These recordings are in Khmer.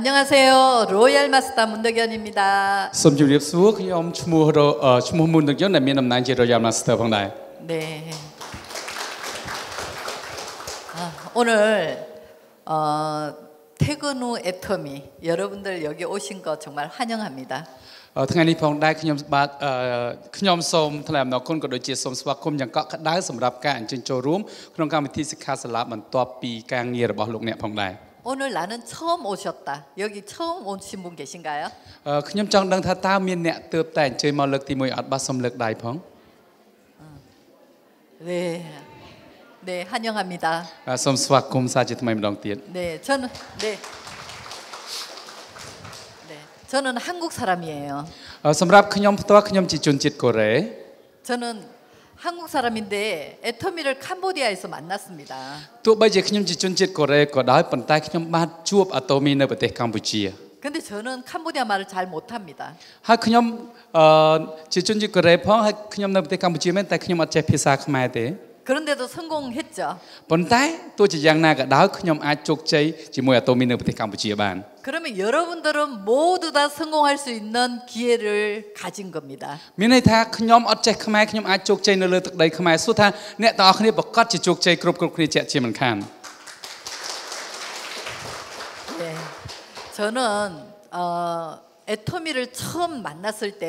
안녕하세요. 로얄 마스터 문덕현입니다. សូមជម្រាបសួរខ្ញុំឈ្មោះរអឺឈ្មោះមុនទឹកយន្តដែលមានតំណែងជា Royal Master ផងដែរ 네. 아, 오늘 어, 퇴근 후 애터미 여러분들 여기 오신 거 정말 환영합니다. អឺថ្ងៃនេះផងដែរខ្ញុំបាទអឺខ្ញុំសូមថ្លែងអំណរគុណក៏ដូចជាសូមស្វាគមន៍យ៉ាងកក់ក្ដៅសម្រាប់ការអញ្ជើញចូលរួមក្នុងកម្មវិធីសិក្ខាសាលាបន្ទាប់ពីការងាររបស់លោកអ្នកផងដែរ 오늘 나는 처음 오셨다. 여기 처음 오신 분 계신가요? អឺខ្ញុំចង់ដឹងថាតើមានអ្នកទើបតែអញ្ជើញមកលើកទី1អត់បាទសូមលើកដៃផង 네. 네, 환영합니다. អឺសូមស្វាគមន៍សាជាថ្មីម្ដងទៀត 네, 저는 네. 네, 저는 한국 사람이에요. អឺសម្រាប់ខ្ញុំផ្ទាល់ខ្ញុំជាជនជាតិកូរ៉េ 저는 한국 사람인데 애터미를 캄보디아에서 만났습니다. ទោះបីជាខ្ញុំជាជនជាតិកូរ៉េក៏ដោយប៉ុន្តែខ្ញុំបានជួបអាតូមីនៅប្រទេសកម្ពុជា 근데 저는 캄보디아 말을 잘 못합니다. ហើយខ្ញុំអឺជាជនជាតិកូរ៉េផងហើយខ្ញុំនៅប្រទេសកម្ពុជាមែនតែខ្ញុំអត់ចេះភាសាខ្មែរទេ 그런데도 성공했죠. ប៉ុន្តែទោះជាយ៉ាងណាក៏ដោយខ្ញុំអាចជោគជ័យជាមួយអាតូមីនៅប្រទេសកម្ពុជាបាន 그러면 여러분들은 모두 다 성공할 수 있는 기회를 가진 겁니다. មានន័យថាខ្ញុំអត់ចេះខ្មែរខ្ញុំអាចជោគជ័យនៅលើទឹកដីខ្មែរសួរថាអ្នកទាំងអស់គ្នាប្រកាសជាជោគជ័យគ្រប់គ្រប់គ្នាជាក់ជាមិនខាន 네. 저는 어, 애터미를 처음 만났을 때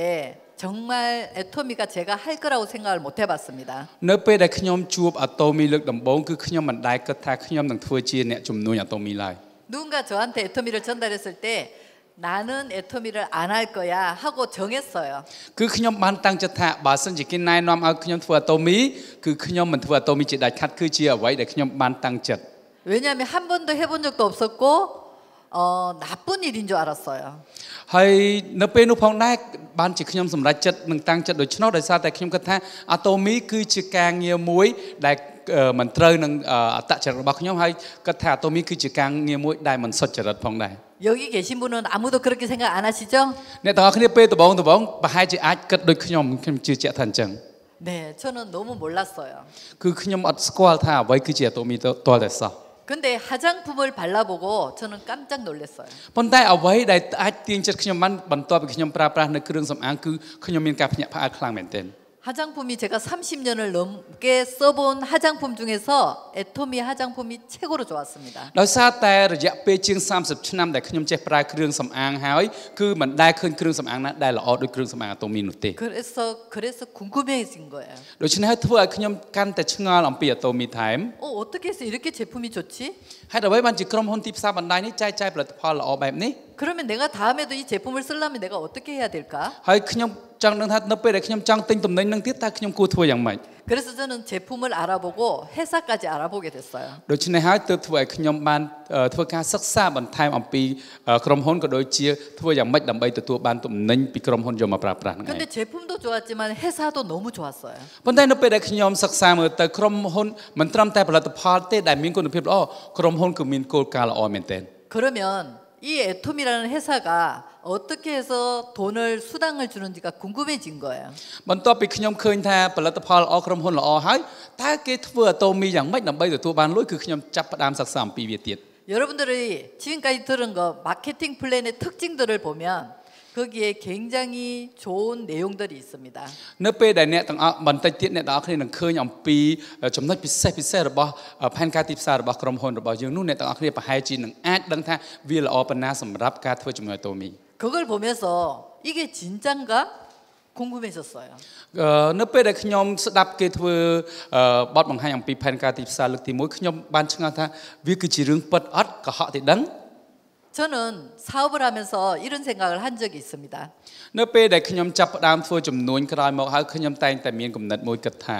정말 애터미가 제가 할 거라고 생각을 못 해봤습니다. នៅពេលដែលខ្ញុំជួបអាតូមីលើកដំបូងគឺខ្ញុំមិនដែលគិតថាខ្ញុំនឹងធ្វើជាអ្នកជំនួយអាតូមីឡើយ 누군가 저한테 애터미를 전달했을 때 나는 애터미를 안 할 거야 하고 정했어요. គឺខ្ញុំបានតាំងចិត្តថាបើសិនជាគេណែនាំឲ្យខ្ញុំធ្វើអាតូមីគឺខ្ញុំមិនធ្វើអាតូមីជាដាច់ខាត់គឺជាអ្វីដែលខ្ញុំបានតាំងចិត្ត 왜냐하면 한 번도 해본 적도 없었고 어, 나쁜 일인 줄 알았어요. ហើយនៅពេលនោះផងដែរបានជាខ្ញុំសម្រេចចិត្តនឹងតាំងចិត្តដូច្នោះដោយសារតែខ្ញុំគិតថាអាតូមីគឺជាការងារមួយដែលអឺ មិនត្រូវនឹងអឺអត្តចរិតរបស់ខ្ញុំហើយគិតថាអាតូមីគឺជាការងារមួយដែលមិនសុចរិតផងដែរ 여기 계신 분은 아무도 그렇게 생각 안 하시죠? អ្នកទាំងអស់គ្នាពេលដំបូងដំបូងប្រហែលជាអាចគិតដូចខ្ញុំខ្ញុំជឿជាក់ថាអញ្ចឹង 네, 저는 너무 몰랐어요. គឺខ្ញុំអត់ស្គាល់ថាអ្វីគឺជាអាតូមីតលតែសោះ 근데 화장품을 발라보고 저는 깜짝 놀랐어요. ប៉ុន្តែអ្វីដែលអាចទាញចិត្តខ្ញុំបានបន្ទាប់ពីខ្ញុំប្រើប្រាស់នៅគ្រឿងសម្អាងគឺខ្ញុំ មានការភ្ញាក់ផ្អើលខ្លាំងមែនទែន 화장품이 제가 30년을 넘게 써본 화장품 중에서 애토미 화장품이 최고로 좋았습니다. ដោយសារតែរយៈពេលជាង30ឆ្នាំដែលខ្ញុំចេះប្រើគ្រឿងសម្អាងហើយគឺមិនដែលឃើញគ្រឿងសម្អាងណាដែលល្អដូចគ្រឿងសម្អាងអាតូមីនោះទេ 그래서 그래서 궁금해진 거예요. ដូច្នេះហើយធ្វើឲ្យខ្ញុំកាន់តែឆ្ងល់អំពីអាតូមីថែម 어 어떻게 해서 이렇게 제품이 좋지? ហេតុអ្វីបានជាក្រុមហ៊ុនទីផ្សារបណ្ដាញនេះចែកចាយផលិតផលល្អបែបនេះ 그러면 내가 다음에도 이 제품을 쓰려면 내가 어떻게 해야 될까? ហើយខ្ញុំចង់ដឹងថានៅពេលដែលខ្ញុំចង់ទិញទំនិញនឹងទៀតតើខ្ញុំគួរធ្វើយ៉ាងម៉េច 그래서 저는 제품을 알아보고 회사까지 알아보게 됐어요. ដូច្នេះហើយទើបធ្វើឲ្យខ្ញុំបានអឺធ្វើការសិក្សាបន្ថែមអំពីអឺក្រុមហ៊ុនក៏ដូចជាធ្វើយ៉ាងម៉េចដើម្បីទទួលបានទំនិញពីក្រុមហ៊ុនយកមកប្រើប្រាស់ហ្នឹងឯង 근데 제품도 좋았지만 회사도 너무 좋았어요. ប៉ុន្តែនៅពេលដែលខ្ញុំសិក្សាមើលទៅក្រុមហ៊ុនមិនត្រឹមតែផលិតផលទេដែលមានគុណភាពល្អក្រុមហ៊ុនគឺមានគោលការណ៍ល្អមែនទែន 그러면 이 애톰이라는 회사가 어떻게 해서 돈을 수당을 주는지가 궁금해진 거예요. បន្ទាប់ពីខ្ញុំឃើញថាផលិតផលល្អក្រុមហ៊ុនល្អហើយតើគេធ្វើអាតូមីយ៉ាងម៉េចដើម្បីទទួលបានលុយគឺខ្ញុំចាប់ផ្ដើមសិក្សាអំពីវាទៀត 여러분들이 지금까지 들은 거 마케팅 플랜의 특징들을 보면 거기에 굉장히 좋은 내용들이 있습니다. នៅពេលដែលអ្នកទាំងអស់បន្តិចទៀតអ្នកទាំងអស់គ្នានឹងឃើញអំពីចំណុចពិសេសពិសេសរបស់ផែនការទីផ្សាររបស់ក្រុមហ៊ុនរបស់យើងនោះអ្នកទាំងអស់គ្នាប្រហែលជានឹងអាចដឹងថាវាល្អប៉ុណ្ណាសម្រាប់ការធ្វើជំនួយអាតូមី 그걸 보면서 이게 진짠가 궁금해졌어요. អឺនៅពេលដែលខ្ញុំស្ដាប់គេធ្វើអឺបទបង្ហាញអំពីផែនការទីផ្សារលើកទី1ខ្ញុំបានឆ្ងល់ថាវាគឺជារឿងពិតអត់កុហកទេដឹង 저는 사업을 하면서 이런 생각을 한 적이 있습니다. នៅពេលដែលខ្ញុំចាប់ផ្ដើមធ្វើចំនួនក្រោយមកហើយខ្ញុំតែងតែមានគំនិតមួយគិតថា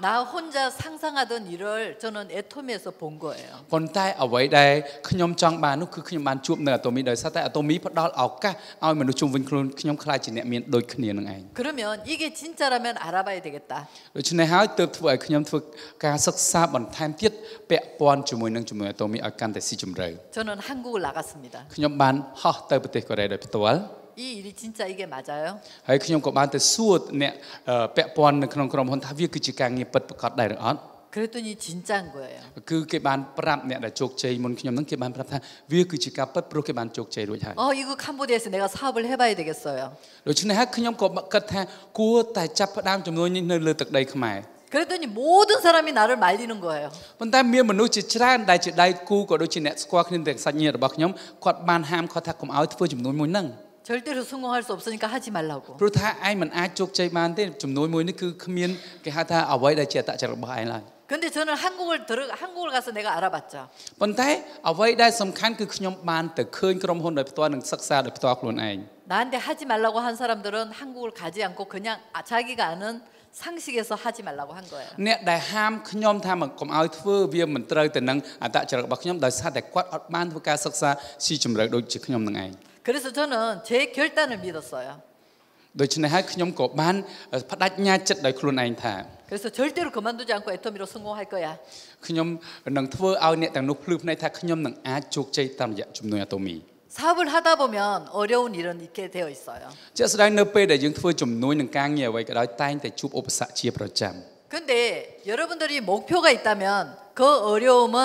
나 혼자 상상하던 일을 저는 애터미에서 본 거예요. ប៉ុន្តែអ្វីដែលខ្ញុំចង់បាននោះគឺខ្ញុំបានជួបនៅអាតូមីដោយសារតែអាតូមីផ្ដល់ឱកាសឲ្យមនុស្សជុំវិញខ្លួនខ្ញុំខ្លាចជាអ្នកមានដូចគ្នានឹងឯង 그러면 이게 진짜라면 알아봐야 되겠다. ដូច្នេះហើយទើបធ្វើឲ្យខ្ញុំធ្វើការសិក្សាបន្ថែមទៀតពាក់ព័ន្ធជាមួយនឹងជាមួយអាតូមីឲ្យកាន់តែស៊ីជម្រៅ 저는 한국을 나갔습니다. ខ្ញុំបានហោះទៅប្រទេសកូរ៉េដោយផ្ទាល់ 이 일이 진짜 이게 맞아요? ហើយខ្ញុំក៏បានទៅសួរអ្នកអឺពាក់ព័ន្ធនៅក្នុងក្រុមហ៊ុនថាវាគឺជាការងារពិតប្រាកដដែរឬអត់ 그랬더니 진짜인 거예요. គឺគេបានប្រាប់អ្នកដែលជោគជ័យមុនខ្ញុំហ្នឹងគេបានប្រាប់ថាវាគឺជាការពិតព្រោះគេបានជោគជ័យរួចហើយ 어 이거 캄보디아에서 내가 사업을 해봐야 되겠어요. ដូច្នេះហើយខ្ញុំក៏គិតថាគួរតែចាប់ផ្ដើមចំនួននេះនៅលើទឹកដីខ្មែរ 그랬더니 모든 사람이 나를 말리는 거예요. ប៉ុន្តែមានមនុស្សជាច្រើនដែលជាដៃគូក៏ដូចជាអ្នកស្គាល់គ្នាទាំងសាច់ញាតិរបស់ខ្ញុំគាត់បានហាមគាត់ថាកុំឲ្យធ្វើចំនួនមួយហ្នឹង 절대로 성공할 수 없으니까 하지 말라고. ព្រោះថាឯងមិនអាចជោគជ័យបានទេចំនួនមួយនេះគឺគ្មានគេហៅថាអ្វីដែលជាអត្តចរិតរបស់ឯងឡើយ 근데 저는 한국을 들어 한국을 가서 내가 알아봤죠. ប៉ុន្តែអ្វីដែលសំខាន់គឺខ្ញុំបានទៅឃើញក្រុមហ៊ុនដោយផ្ទាល់និងសិក្សាដោយផ្ទាល់ខ្លួនឯង 나한테 하지 말라고 한 사람들은 한국을 가지 않고 그냥 아, 자기가 아는 상식에서 하지 말라고 한 거예요. អ្នកដែលហាមខ្ញុំថាមិនកុំឲ្យធ្វើវាមិនត្រូវទៅនឹងអត្តចរិតរបស់ខ្ញុំដោយសារតែគាត់អត់បានធ្វើការសិក្សាស៊ីជម្រៅដូចជាខ្ញុំនឹងឯង 그래서 저는 제 결단을 믿었어요. ដូច្នេះហើយខ្ញុំក៏បានផ្ដាច់ញាចិត្តដោយខ្លួនឯងថា 그래서 절대로 그만두지 않고 애터미로 성공할 거야. ខ្ញុំនឹងធ្វើឲ្យអ្នកទាំងនោះភ្លឺភ្នែកថាខ្ញុំនឹងអាចជោគជ័យតាមរយៈជំនួយអាតូមី 사업을 하다 보면 어려운 일은 있게 되어 있어요. ជាក់ស្ដែងនៅពេលដែលយើងធ្វើជំនួយនឹងការងារអ្វីក៏ដោយតែងតែជួបឧបសគ្គជាប្រចាំ 근데 여러분들이 목표가 있다면 그 어려움은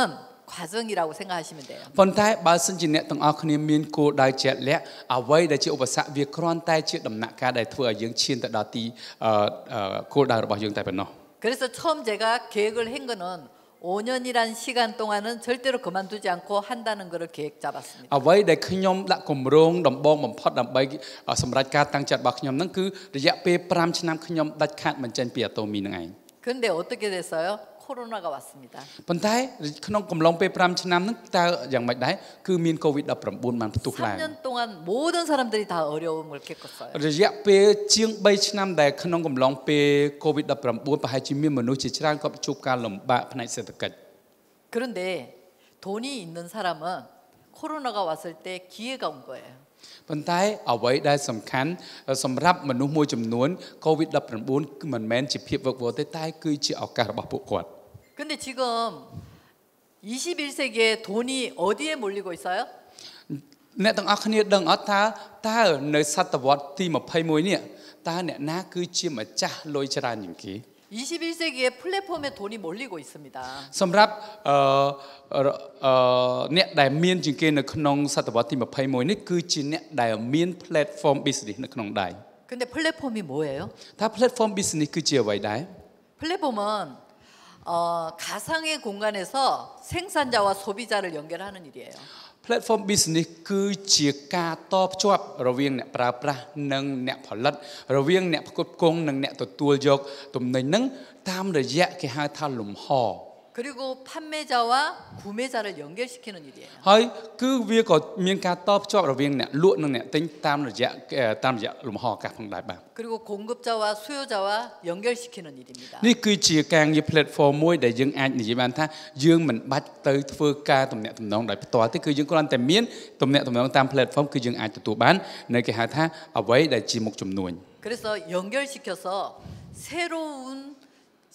과정이라고 생각하시면 돼요. ប៉ុន្តែបើសិនជាអ្នកទាំងអស់គ្នាមានគោលដៅជាក់លាក់អ្វីដែលជាឧបសគ្គវាគ្រាន់តែជាដំណាក់កាលដែលធ្វើឲ្យយើងឈានទៅដល់ទីអឺអឺគោលដៅរបស់យើងតែប៉ុណ្ណោះ 그래서 처음 제가 계획을 한 거는 5년이란 시간 동안은 절대로 그만두지 않고 한다는 거를 계획 잡았습니다. អ្វីដែលខ្ញុំដាក់គម្រោងដំបូងបំផុតដើម្បីសម្រេចការតាំងចិត្តរបស់ខ្ញុំហ្នឹងគឺរយៈពេល5ឆ្នាំខ្ញុំដាច់ខាតមិនចេញពីអាតូមីហ្នឹងឯង 근데 어떻게 됐어요? 코로나가 왔습니다. ប៉ុន្តែក្នុងកំឡុងពេល5ឆ្នាំហ្នឹងតើយ៉ាងម៉េចដែរគឺមាន COVID-19 បានផ្ទុះឡើង 3년 동안 모든 사람들이 다 어려움을 겪었어요. រយៈពេលជាង3ឆ្នាំដែលក្នុងកំឡុងពេល COVID-19 ប្រហែលជាមានមនុស្សជាច្រើនគាត់ជួបការលំបាកផ្នែកសេដ្ឋកិច្ច 그런데 돈이 있는 사람은 코로나가 왔을 때 기회가 온 거예요. ប៉ុន្តែអ្វីដែលសំខាន់សម្រាប់មនុស្សមួយចំនួន COVID-19 គឺមិនមែនជាភាពវឹកវរទេតែគឺជាឱកាសរបស់ពួកគាត់ 근데 지금 21세기에 돈이 어디에 몰리고 있어요? អ្នកទាំងអស់គ្នាដឹងអត់ថាតើនៅសតវត្សទី21នេះតើអ្នកណាគឺជាម្ចាស់លុយច្រើនជាងគេ 21세기에 플랫폼에 돈이 몰리고 있습니다. សម្រាប់អឺអឺអ្នកដែលមានជាងគេនៅក្នុងសតវត្សទី21នេះគឺជាអ្នកដែលមាន platform business នៅក្នុងដៃ 근데 플랫폼이 뭐예요? ថា platform business គឺជាអ្វីដែរ 플랫폼은 어, 가상의 공간에서 생산자와 소비자를 연결하는 일이에요. platform business គឺជាការតភ្ជាប់រវាងអ្នកប្រើប្រាស់និងអ្នកផលិតរវាងអ្នកផ្គត់ផ្គង់និងអ្នកទទួលយកទំនិញហ្នឹងតាមរយៈគេហៅថាលំហ 그리고 판매자와 구매자를 연결시키는 일이에요. ហើយគឺវាក៏មានការតភ្ជាប់រវាងអ្នកលក់និងអ្នកទិញតាមរយៈតាមរយៈលំហអាកាសផងដែរបាទ 그리고 공급자와 수요자와 연결시키는 일입니다. នេះគឺជាការងារ platform មួយដែលយើងអាចនិយាយបានថាយើងមិនបាច់ទៅធ្វើការទំនាក់ទំនងដោយផ្ទាល់ទេគឺយើងគ្រាន់តែមានទំនាក់ទំនងតាម platform គឺយើងអាចទទួលបាននៅគេហៅថាអ្វីដែលជាមុខជំនួញ 그래서 연결시켜서 새로운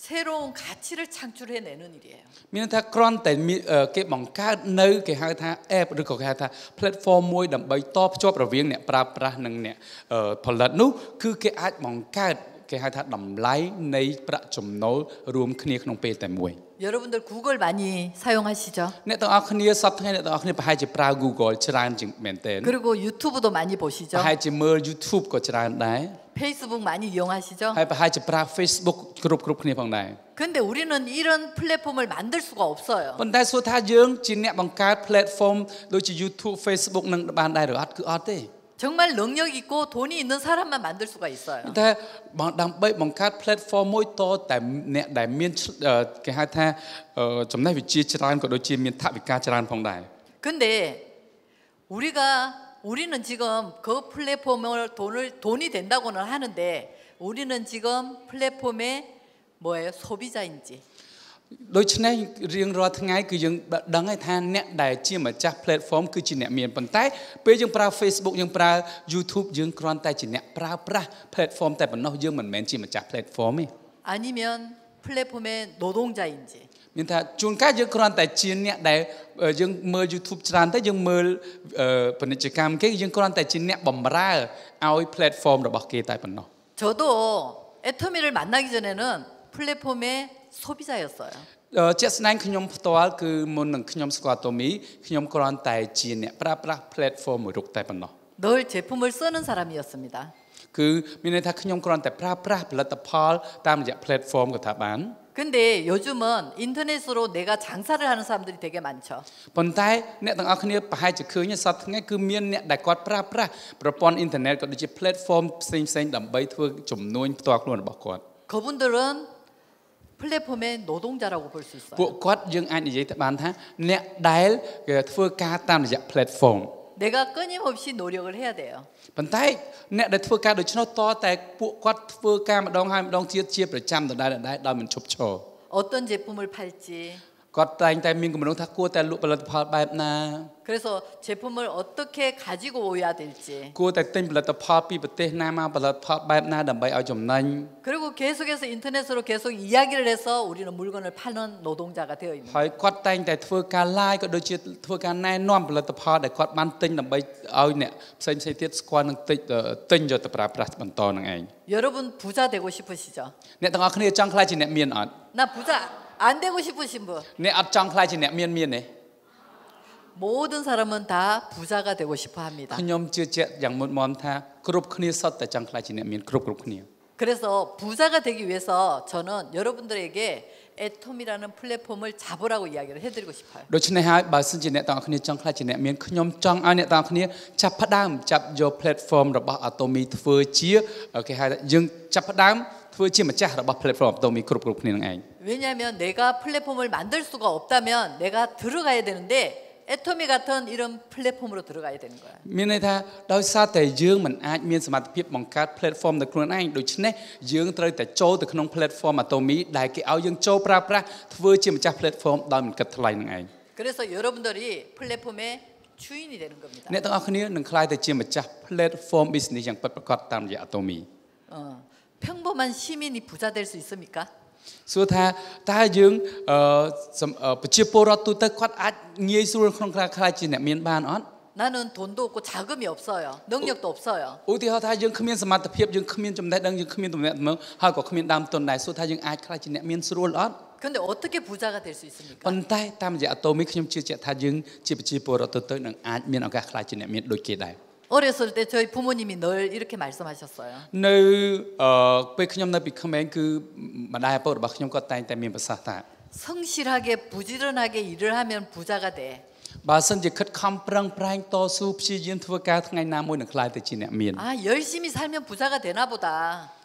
새로운 가치를 창출해내는 일이에요. មានន័យថាគ្រាន់តែមានអឺគេបង្កើតនៅគេហៅថា app ឬក៏គេហៅថា platform មួយដើម្បីតភ្ជាប់រវាងអ្នកប្រើប្រាស់និងអ្នកអឺផលិតនោះគឺគេអាចបង្កើត គេហៅថាតម្លៃនៃប្រាក់ចំណូលរួមគ្នាក្នុងពេលតែមួយ 여러분들 구글 많이 사용하시죠? អ្នកទាំងអស់គ្នាសពថ្ងៃអ្នកទាំងអស់គ្នាប្រហែលជាប្រើ Google ច្រើនជាងមែនទែន 그리고 유튜브도 많이 보시죠? ប្រហែលជាមើល YouTube ក៏ច្រើនដែរ 페이스북 많이 이용하시죠? ហើយប្រហែលជាប្រើ Facebook គ្រប់គ្រប់គ្នាផងដែរ 근데 우리는 이런 플랫폼을 만들 수가 없어요. ប៉ុន្តែសួរថាយើងជាអ្នកបង្កើត platform ដូចជា YouTube Facebook នឹងបានដែរឬអត់គឺអត់ទេ 정말 능력 있고 돈이 있는 사람만 만들 수가 있어요. តែបងដើម្បីបង្កើត platform មួយតតែអ្នកដែលមានអឺគេហៅថាអឺចំណេះវិជ្ជាច្រើនក៏ដូចជាមានថវិកាច្រើនផងដែរ 근데 우리가 우리는 지금 그 플랫폼을 돈을 돈이 된다고는 하는데 우리는 지금 플랫폼에 뭐예요? 소비자인지. ដូច្នេះរៀងរាល់ថ្ងៃគឺយើងដឹងហើយថាអ្នកដែលជាម្ចាស់ platform គឺជាអ្នកមានប៉ុន្តែពេលយើងប្រើ Facebook យើងប្រើ YouTube យើងគ្រាន់តែជាអ្នកប្រើប្រាស់ platform តែប៉ុណ្ណោះយើងមិនមែនជាម្ចាស់ platform ទេ 아니면 플랫폼의 노동자인지. មានថាជួនកាលយើងគ្រាន់តែជាអ្នកដែលអឺយើងមើល YouTube ច្រើនតែយើងមើលអឺពាណិជ្ជកម្មគេយើងគ្រាន់តែជាអ្នកបម្រើឲ្យ platform របស់គេតែប៉ុណ្ណោះ 저도 애터미를 만나기 전에는 플랫폼의 소비자였어요. អឺជាក់ស្ដែងខ្ញុំផ្ទាល់គឺមុននឹងខ្ញុំស្គាល់តូមីខ្ញុំគ្រាន់តែជាអ្នកប្រើប្រាស់ platform មួយរូបតែប៉ុណ្ណោះ 늘 제품을 쓰는 사람이었습니다. គឺមានន័យថាខ្ញុំគ្រាន់តែប្រើប្រាស់ផលិតផលតាមរយៈ platform ក៏ថាបាន 근데 요즘은 인터넷으로 내가 장사를 하는 사람들이 되게 많죠. ប៉ុន្តែអ្នកទាំងអស់គ្នាប្រហែលជាឃើញសប្តាហ៍ថ្ងៃគឺមានអ្នកដែលគាត់ប្រើប្រាស់ប្រព័ន្ធអ៊ីនធឺណិតក៏ដូចជា platform ផ្សេងផ្សេងៗដើម្បីធ្វើជំនួញផ្ទាល់ខ្លួនរបស់គាត់ 그분들은 플랫폼의 노동자라고 볼 수 있어요. ពួកគាត់យើងអាចនិយាយទៅបានថាអ្នកដែលគេធ្វើការតាមរយៈ platform 내가 끊임없이 노력을 해야 돼요. ប៉ុន្តែអ្នកដែលធ្វើការដូច្នោះតតែពួកគាត់ធ្វើការម្ដងហើយម្ដងទៀតជាប្រចាំដដែលៗដោយមិនឈប់ឈរ 어떤 제품을 팔지. គាត់តែងតែមានគម្រោងថាគួរតែលក់ផលិតផលបែបណា 그래서 제품을 어떻게 가지고 오야 될지. គួរតែទិញផលិតផលពីប្រទេសណាមកផលិតផលបែបណាដើម្បីឲ្យចំណេញ 그리고 계속해서 인터넷으로 계속 이야기를 해서 우리는 물건을 파는 노동자가 되어 있는. ហើយគាត់តែងតែធ្វើការ live ក៏ដូចជាធ្វើការណែនាំផលិតផលដែលគាត់បានទិញដើម្បីឲ្យអ្នកផ្សេងផ្សេងទៀតស្គាល់នឹងទិញទិញយកទៅប្រើប្រាស់បន្តនឹងឯង 여러분 부자 되고 싶으시죠? អ្នកទាំងអស់គ្នាចង់ខ្លាចជាអ្នកមានអត់ 나 부자 안 되고 싶으신 분. 내 앞장 클라이진 내면 면에. 모든 사람은 다 부자가 되고 싶어 합니다. 그럼지양못다그룹니장클라지내면 그룹 그룹요 네, 그래서 부자가 되기 위해서 저는 여러분들에게 애톰이라는 플랫폼을 잡으라고 이야기를 해드리고 싶어요. 로치네하 말씀지네 땅 큰이 장 클라이진에 면 큰념 장 안에 당잡다잡 플랫폼 아토미 퍼지 이렇게 하잡 파담 យក platform របស់ Atomy ធ្វើជាគេហៅថាយើងចាប់ផ្ដើមធ្វើជាម្ចាស់របស់ platform Atomy គ្រប់គ្រប់គ្នានឹងឯង 왜냐하면 내가 플랫폼을 만들 수가 없다면 내가 들어가야 되는데 애토미 같은 이런 플랫폼으로 들어가야 되는 거야. មានន័យថាដោយសារតែយើងមិនអាចមានសមត្ថភាពបង្កើត platform ដោយខ្លួនឯងដូច្នេះយើងត្រូវតែចូលទៅក្នុង platform Atomy ដែលគេឲ្យយើងចូលប្រើប្រាស់ធ្វើជាម្ចាស់ platform ដោយមិនគិតថ្លៃនឹងឯង 그래서 여러분들이 플랫폼의 주인이 되는 겁니다. អ្នកទាំងអស់គ្នានឹងក្លាយទៅជាម្ចាស់ platform business យ៉ាងពិតប្រាកដតាមរយៈ Atomy 어, 평범한 시민이 부자 될 수 있습니까? សួរថាតើយើងអឺសំអឺប្រជាពលរដ្ឋទូទៅគាត់អាចងាយស្រួលក្នុងការខ្លាចជាអ្នកមានបានអត់ 나는 돈도 없고 자금이 없어요. 능력도 없어요. ឧទាហរណ៍ថាយើងគ្មានសមត្ថភាពយើងគ្មានចំណេះដឹងយើងគ្មានទំនាក់ទំនងហើយក៏គ្មានដើមទុនដែរសួរថាយើងអាចខ្លាចជាអ្នកមានស្រួលអត់ 근데 어떻게 부자가 될 수 있습니까? ប៉ុន្តែតាមរយៈអាតូមីខ្ញុំជឿជាក់ថាយើងជាប្រជាពលរដ្ឋទូទៅនឹងអាចមានឱកាសខ្លាចជាអ្នកមានដូចគេដែរ 어렸을 때 저희 부모님이 늘 이렇게 말씀하셨어요. នៅអឺពេលខ្ញុំនៅពីក្មេងគឺម្ដាយឪពុករបស់ខ្ញុំគាត់តែងតែមានប្រសាសន៍ថា 성실하게 부지런하게 일을 하면 부자가 돼. បើសិនជាខិតខំប្រឹងប្រែងតស៊ូព្យាយាមធ្វើការថ្ងៃណាមួយនឹងខ្លាចទៅជាអ្នកមាន 아 열심히 살면 부자가 되나 보다.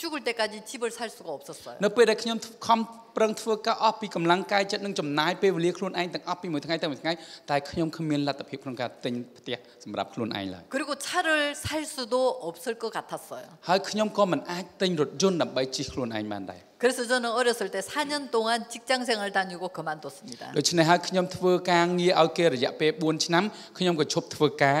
죽을 때까지 집을 살 수가 없었어요. នៅពេលដែលខ្ញុំខំប្រឹងធ្វើការអស់ពីកម្លាំងកាយចិត្តនិងចំណាយពេលវេលាខ្លួនឯងទាំងអស់ពីមួយថ្ងៃទៅមួយថ្ងៃតែខ្ញុំគ្មានលទ្ធភាពក្នុងការទិញផ្ទះសម្រាប់ខ្លួនឯងឡើយ 그리고 차를 살 수도 없을 것 같았어요. ហើយខ្ញុំក៏មិនអាចទិញរថយន្តដើម្បីជិះខ្លួនឯងបានដែរ 그래서 저는 어렸을 때 4년 동안 직장 생활 다니고 그만뒀습니다. ដូច្នេះហើយខ្ញុំធ្វើការងារឲ្យគេរយៈពេល4ឆ្នាំខ្ញុំក៏ឈប់ធ្វើការ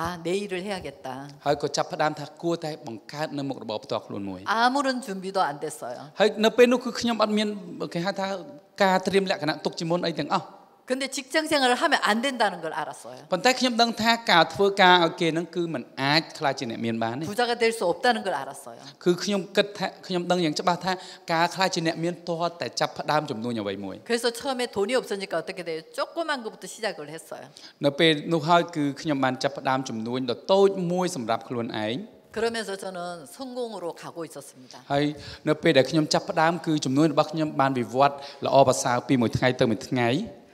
아, 내 일을 해야겠다. ហើយក៏ចាប់ផ្ដើមថាគួរតែបង្កើតនៅមុខរបរផ្ទាល់ខ្លួនមួយ 아무런 준비도 안 됐어요. ហើយនៅពេលនោះគឺខ្ញុំអត់មានគេហៅថាការត្រៀមលក្ខណៈទុកជាមុនអីទាំងអស់ 근데 직장 생활을 하면 안 된다는 걸 알았어요. ប៉ុន្តែខ្ញុំដឹងថាការធ្វើការឲ្យគេហ្នឹងគឺมันអាចខ្លាចជាអ្នកមានបានទេ 부자가 될 수 없다는 걸 알았어요. គឺខ្ញុំគិតថាខ្ញុំដឹងយ៉ាងច្បាស់ថាការខ្លាចជាអ្នកមានទាល់តែចាប់ផ្ដើមចំនួនអ្វីមួយ 그래서 처음에 돈이 없으니까 어떻게 돼요? 조그만 것부터 시작을 했어요. នៅពេលនោះហើយគឺខ្ញុំបានចាប់ផ្ដើមចំនួនដ៏តូចមួយសម្រាប់ខ្លួនឯង 그러면서 저는 성공으로 가고 있었습니다. ហើយនៅពេលដែលខ្ញុំចាប់ផ្ដើមគឺចំនួនរបស់ខ្ញុំបានវិវត្តល្អប្រសើរពីមួយថ្ងៃទៅមួយថ្ងៃ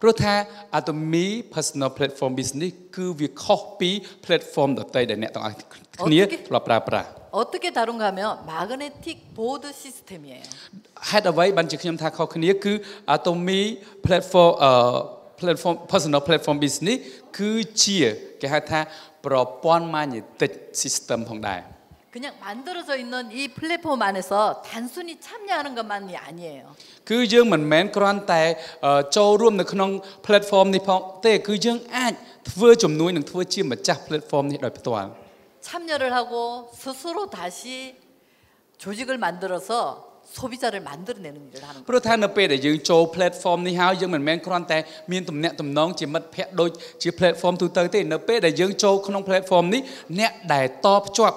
ព្រោះថា Atomy Personal Platform Business គឺវាខុសពី platform ដទៃដែលអ្នកទាំងអស់គ្នាធ្លាប់ប្រើប្រាស់ 어떻게 다른가 하면 마그네틱 보드 시스템이에요. ហេតុអ្វីបានជាខ្ញុំថាខុសគ្នាគឺ Atomy platform អឺ platform personal platform business គឺជាគេហៅថាប្រព័ន្ធ magnetic system ផងដែរ 그냥 만들어져 있는 이 플랫폼 안에서 단순히 참여하는 것만이 아니에요. គឺយើងមិនមែនគ្រាន់តែអឺចូលរួមនៅក្នុង platform នេះផងទេគឺយើងអាចធ្វើជំនួយនិងធ្វើជាម្ចាស់ platform នេះដោយផ្ទាល់ 참여를 하고 스스로 다시 조직을 만들어서 소비자를 만들어내는 일을 하는 거예요. ព្រោះថានៅពេលដែលយើងចូល platform នេះហើយយើងមិនមែនគ្រាន់តែមានទំនាក់ទំនងជាមិត្តភ័ក្តិដូចជា platform ទូទៅទេនៅពេលដែលយើងចូលក្នុង platform នេះអ្នកដែលតភ្ជាប់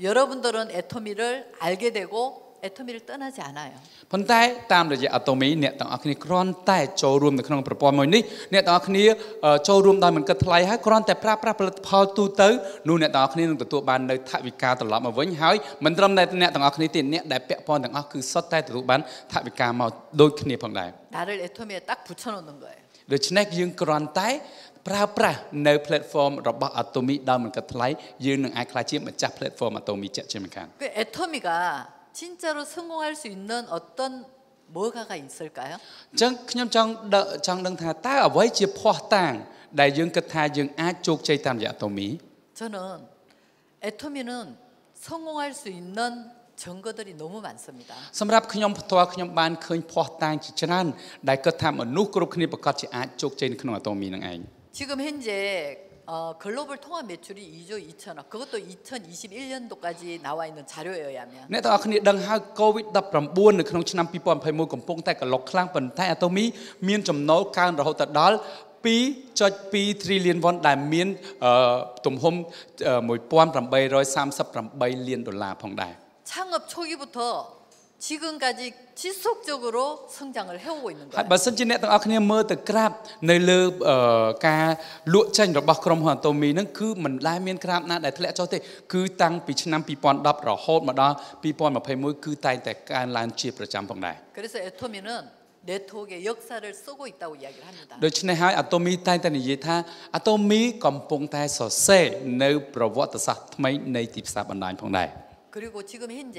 여러분들은 애터미를 알게 되고 애터미를 떠나지 않아요. ប៉ុន្តែតាមរយៈអាតូមីអ្នកទាំងអស់គ្នាគ្រាន់តែចូលរួមនៅក្នុងប្រព័ន្ធមួយនេះអ្នកទាំងអស់គ្នាអឺចូលរួមដោយមិនគិតថ្លៃហើយគ្រាន់តែប្រើប្រាស់ផលិតផលទូទៅនោះអ្នកទាំងអស់គ្នានឹងទទួលបាននៅថវិកាត្រឡប់មកវិញហើយមិនត្រឹមតែអ្នកទាំងអស់គ្នាទេអ្នកដែលពាក់ព័ន្ធទាំងអស់គឺសុទ្ធតែទទួលបានថវិកាមកដូចគ្នាផងដែរ 나를 애터미에 딱 붙여놓는 거예요. ដូច្នេះយើងគ្រាន់តែ ប្រើប្រាស់នៅ platform របស់ Atomy ដោយមិនគិតថ្លៃយើងនឹងអាចក្លាយជាម្ចាស់ platform Atomy ជាក់ជាមិនខាន 그 애터미가 진짜로 성공할 수 있는 어떤 뭐가가 있을까요? អញ្ចឹងខ្ញុំចង់ដកចង់ដឹងថាតើអ្វីជាភ័ស្តុតាង ដែលយើងគិតថាយើងអាចជោគជ័យតាមរយៈ Atomy 저는 애터미는 성공할 수 있는 증거들이 너무 많습니다. សម្រាប់ខ្ញុំផ្ទាល់ខ្ញុំបានឃើញភ័ស្តុតាងជាច្រើនដែលគិតថាមនុស្សគ្រប់គ្នាប្រកាសជាអាចជោគជ័យនៅក្នុង Atomy នឹងឯង 지금 현재 어, 글로벌 통합 매출이 2조 2천억. 그것도 2021년도까지 나와 있는 자료에 의하면 អ្នកទាំងអស់គ្នាដឹងហើយ COVID-19 នៅក្នុងឆ្នាំ2021កំពុងតែកន្លុកខ្លាំងប៉ុន្តែ Atomy មានចំណូលកើនរហូតដល់2.2 trillion won ដែលមានអឺទំហំអឺ1838លានដុល្លារផងដែរ 창업 초기부터 지금까지 지속적으로 성장을 해오고 있는 ហើយ 거예요. បើសិនជាអ្នកទាំងអស់គ្នាមើលទៅក្រាបនៅលើអឺការលក់ចេញរបស់ក្រុមហ៊ុន Atomy ហ្នឹងគឺមិនដែលមានក្រាបណាដែលធ្លាក់ចុះទេគឺតាំងពីឆ្នាំ2010រហូតមកដល់2021គឺតែងតែកើនឡើងជាប្រចាំផងដែរ 그래서 애터미는 네트워크의 역사를 쓰고 있다고 이야기를 합니다. ដូច្នេះហើយ Atomy តែងតែនិយាយថា Atomy កំពុងតែសរសេរនៅប្រវត្តិសាស្ត្រថ្មីនៃទីផ្សារបណ្ដាញផងដែរ 그리고 지금 현재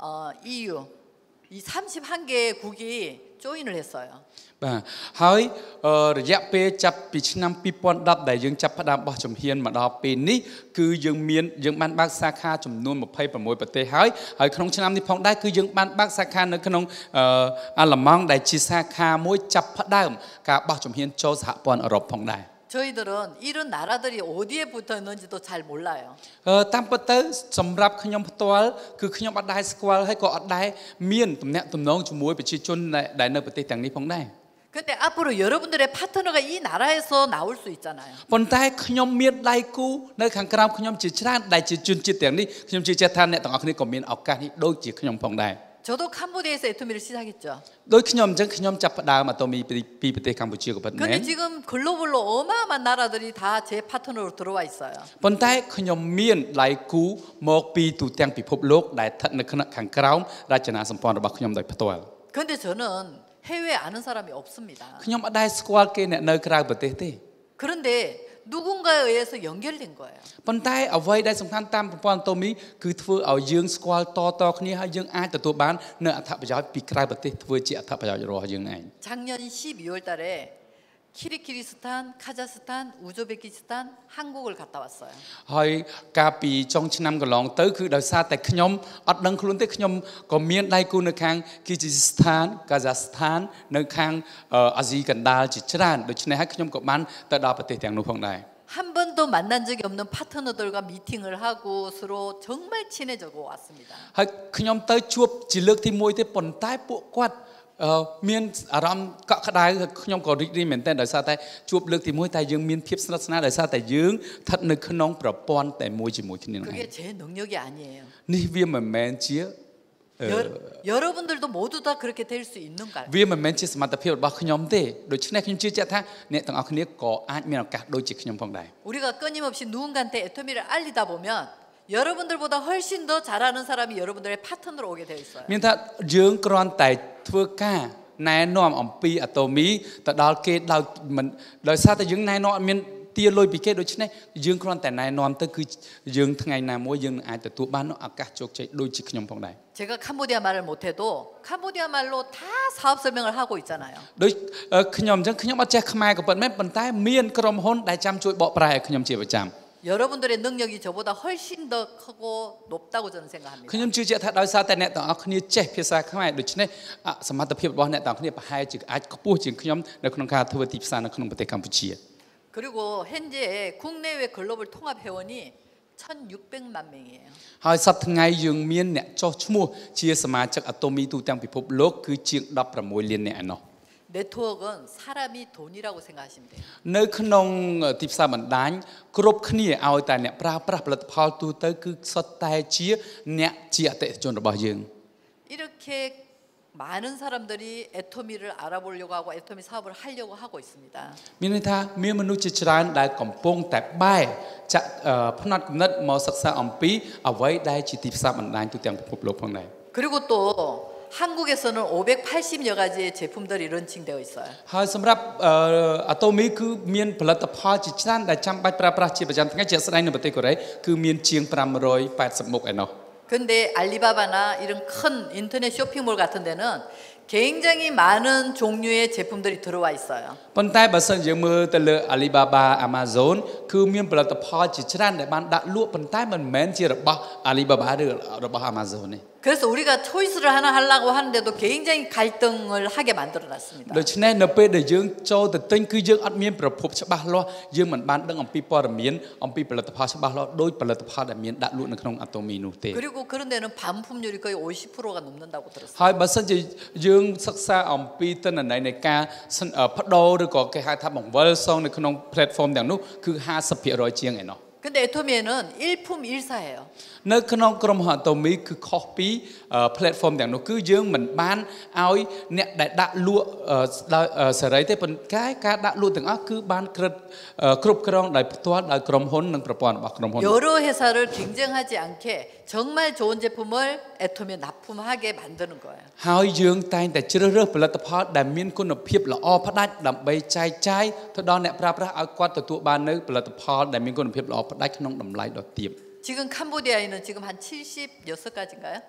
어, EU 이 31개국이 조인을 했어요. បាទហើយអឺរយៈពេលចាប់ពីឆ្នាំ2010ដែលយើងចាប់ផ្ដើមបោះជំហានមកដល់ពេលនេះគឺយើងមានយើងបានបើកសាខាចំនួន26ប្រទេសហើយហើយក្នុងឆ្នាំនេះផងដែរគឺយើងបានបើកសាខានៅក្នុងអឺអាល្លឺម៉ង់ដែលជាសាខាមួយចាប់ផ្ដើមការបោះជំហានចូលសហព័ន្ធអឺរ៉ុបផងដែរ 저희들은 이런 나라들이 어디에 붙어 있는지도 잘 몰라요. អឺតាមពិតទៅសម្រាប់ខ្ញុំផ្ទាល់គឺខ្ញុំអត់ដែរស្គាល់ហើយក៏អត់ដែរមានទំនាក់ទំនងជាមួយប្រជាជនដែលដែលនៅប្រទេសទាំងនេះផងដែរ 근데 앞으로 여러분들의 파트너가 이 나라에서 나올 수 있잖아요. ប៉ុន្តែខ្ញុំមានដៃគូនៅខាងក្រោមខ្ញុំជាច្រើនដែលជាជនជាតិទាំងនេះខ្ញុំជឿជាក់ថាអ្នកទាំងអស់គ្នាក៏មានឱកាសនេះដូចជាខ្ញុំផងដែរ 저도 캄보디아에서 애터미를 시작했죠. 너 그냥 전 그냥 잡 나가면 또 비비대 캄보디아 그 근데 지금 글로벌로 어마어마한 나라들이 다 제 파트너로 들어와 있어요. 본타에 그냥 미엔 라이쿠 먹비 두땅 비법록 나이탄의 그냥 그라움 라치나 선포한 바 그냥 다 파토와. 근데 저는 해외 아는 사람이 없습니다. 그냥 다 스코어 게네 너 그라브 대대. 그런데 누군가에 의해서 연결된 거예요. ប៉ុន្តែអ្វីដែលសំខាន់តាមប្រព័ន្ធអាតូមីគឺធ្វើឲ្យយើងស្គាល់តតគ្នាហើយយើងអាចទទួលបាននៅអត្ថប្រយោជន៍ពីក្រៅប្រទេសធ្វើជាអត្ថប្រយោជន៍របស់យើងឯង 작년 12월 달에 키르기리스탄, 카자흐스탄, 우즈베키스탄, 한국을 갔다 왔어요. ហើយកាលពីចុងឆ្នាំកន្លងទៅគឺដោយសារតែខ្ញុំអត់ដឹងខ្លួនទេខ្ញុំក៏មានដៃគូនៅខាងគីជីស្ថានកាហ្សាស្ថាន នៅខាងអឺអាស៊ីកណ្ដាលជាច្រើនដូច្នេះហើយខ្ញុំក៏បានទៅដល់ប្រទេសទាំងនោះផងដែរ 한 번도 만난 적이 없는 파트너들과 미팅을 하고 서로 정말 친해지고 왔습니다. ហើយខ្ញុំទៅជួបជាលើកទី1ទេប៉ុន្តែពួកគាត់អឺ មានអារម្មណ៍កក់ក្ដៅហើយខ្ញុំក៏រីករាយមែនទែនដោយសារតែជួបលើកទី1តែយើងមានភាពស្និទ្ធស្នាលដោយសារតែយើងស្ថិតនៅក្នុងប្រព័ន្ធតែមួយជាមួយគ្នានឹងឯង 그게 제 능력이 아니에요. នេះវាមិនមែនជាអឺ 여, 여러분들도 모두 다 그렇게 될 수 있는가? វាមិនមែនជាសមត្ថភាពរបស់ខ្ញុំទេដូច្នេះខ្ញុំជឿជាក់ថាអ្នកទាំងអស់គ្នាក៏អាចមានឱកាសដូចជាខ្ញុំផងដែរ 우리가 끊임없이 누군가한테 애터미를 알리다 보면 여러분들보다 훨씬 더 잘하는 사람이 여러분들의 파트너로 오게 되어 있어요. មានថាយើងគ្រាន់តែធ្វើការណែនាំអំពីអាតូមីទៅដល់គេដោយមិនដោយសារតែយើងណែនាំអត់មានទាលុយពីគេដូច្នេះយើងគ្រាន់តែណែនាំទៅគឺយើងថ្ងៃណាមួយយើងនឹងអាចទទួលបាននូវឱកាសជោគជ័យដូចជាខ្ញុំផងដែរ 제가 캄보디아 말을 못해도 캄보디아 말로 다 사업 설명을 하고 있잖아요. ដូចអឺខ្ញុំអញ្ចឹងខ្ញុំអត់ចេះខ្មែរក៏ប៉ុន្តែប៉ុន្តែមានក្រុមហ៊ុនដែលចាំជួយបកប្រែឲ្យខ្ញុំជាប្រចាំ 여러분들의 능력이 저보다 훨씬 더 크고 높다고 저는 생각합니다. ខ្ញុំជឿជាក់ថាដោយសារតែអ្នកទាំងអស់គ្នាចេះភាសាខ្មែរដូច្នេះអសមត្ថភាពរបស់អ្នកទាំងអស់គ្នាប្រហែលជាអាចខ្ពស់ជាងខ្ញុំនៅក្នុងការធ្វើទីផ្សារនៅក្នុងប្រទេសកម្ពុជា 그리고 현재 국내외 글로벌 통합 회원이 1,600만 명이에요. ហើយសប្តាហ៍ថ្ងៃយើងមានអ្នកចុះឈ្មោះជាសមាជិកអាតូមីទូទាំងពិភពលោកគឺជាង16លានអ្នកឯណោះ 네트워크는 사람이 돈이라고 생각하시면 돼요. នៅក្នុងទីផ្សារបណ្ដាញគ្រប់គ្នាឲ្យតែអ្នកប្រើប្រាស់ផលិតផលទូទៅគឺសុទ្ធតែជាអ្នកជាអតិថិជនរបស់យើង 이렇게 많은 사람들이 애터미를 알아보려고 하고 애터미 사업을 하려고 하고 있습니다. មានន័យថាមានមនុស្សជាច្រើនដែលកំពុងតែបែរចាក់អឺផ្នែកគំនិតមកសិក្សាអំពីអ្វីដែលជាទីផ្សារបណ្ដាញទូទាំងពិភពលោកផងដែរ 그리고 또 한국에서는 580여 가지의 제품들이 런칭되어 있어요. ហើយសម្រាប់អឺអាតូមីគឺមានផលិតផលជាច្រើនដែលចាំបាច់ប្រើប្រាស់ជាប្រចាំថ្ងៃជាក់ស្ដែងនៅប្រទេសកូរ៉េគឺមានជាង580មុខឯណោះ 근데 알리바바나 이런 큰 인터넷 쇼핑몰 같은 데는 굉장히 많은 종류의 제품들이 들어와 있어요. ប៉ុន្តែបើសិនយើងមើលទៅលើ Alibaba Amazon គឺមានផលិតផលជាច្រើនដែលបានដាក់លក់ប៉ុន្តែមិនមែនជារបស់ Alibaba ឬរបស់ Amazon ទេ 그래서 우리가 초이스를 하나 하려고 하는데도 굉장히 갈등을 하게 만들어 놨습니다. ដូច្នេះនៅពេលដែលយើងចូលទៅទិញគឺយើងអត់មានប្រភពច្បាស់លាស់យើងមិនបានដឹងអំពីព័ត៌មានអំពីផលិតផលច្បាស់លាស់ដោយផលិតផលដែលមានដាក់លក់នៅក្នុង Atomy នោះទេ 그리고 그런 데는 반품률이 거의 50%가 넘는다고 들었어요. ហើយបើសិនជាយើងសិក្សាអំពីទិន្នន័យនៃការសិនអឺផ្ដូរឬក៏គេហៅថាបង្វិលសងនៅក្នុង platform ទាំងនោះគឺ50%ជាងឯណោះ 근데 애터미에는 일품 일사예요. នៅក្នុងក្រុមហ៊ុន Atomy គឺខុសពីអឺ platform ទាំងនោះគឺយើងមិនបានឲ្យអ្នកដែលដាក់លក់អឺដោយអឺសេរីទេប៉ុន្តែការដាក់លក់ទាំងអស់គឺបានក្រឹតអឺគ្រប់គ្រងដោយផ្ទាល់ដោយក្រុមហ៊ុននិងប្រព័ន្ធរបស់ក្រុមហ៊ុន 여러 회사를 경쟁하지 않게 정말 좋은 제품을 애터미에 납품하게 만드는 거예요. ហើយយើងតែងតែជ្រើសរើសផលិតផលដែលមានគុណភាពល្អផ្ដាច់ដើម្បីចែកចាយទៅដល់អ្នកប្រើប្រាស់ឲ្យគាត់ទទួលបាននៅផលិតផលដែលមានគុណភាពល្អផ្ដាច់ក្នុងតម្លៃដ៏ទាប 지금 캄보디아에는 지금 한 76가지인가요?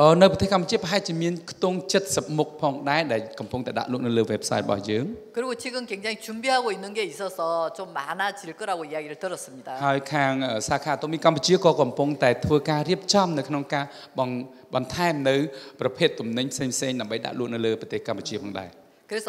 អឺនៅប្រទេសកម្ពុជាប្រហែលជាមានខ្ទង់70មុខផងដែរដែលកំពុងតែដាក់លក់នៅលើ website របស់យើង 그리고 지금 굉장히 준비하고 있는 게 있어서 좀 많아질 거라고 이야기를 들었습니다. ហើយខាងអឺសាខាអាតូមីកម្ពុជាក៏កំពុងតែធ្វើការរៀបចំនៅក្នុងការបង្បន្ថែមនៅប្រភេទទំនិញផ្សេងៗដើម្បីដាក់លក់នៅលើប្រទេសកម្ពុជាផងដែរ 그래서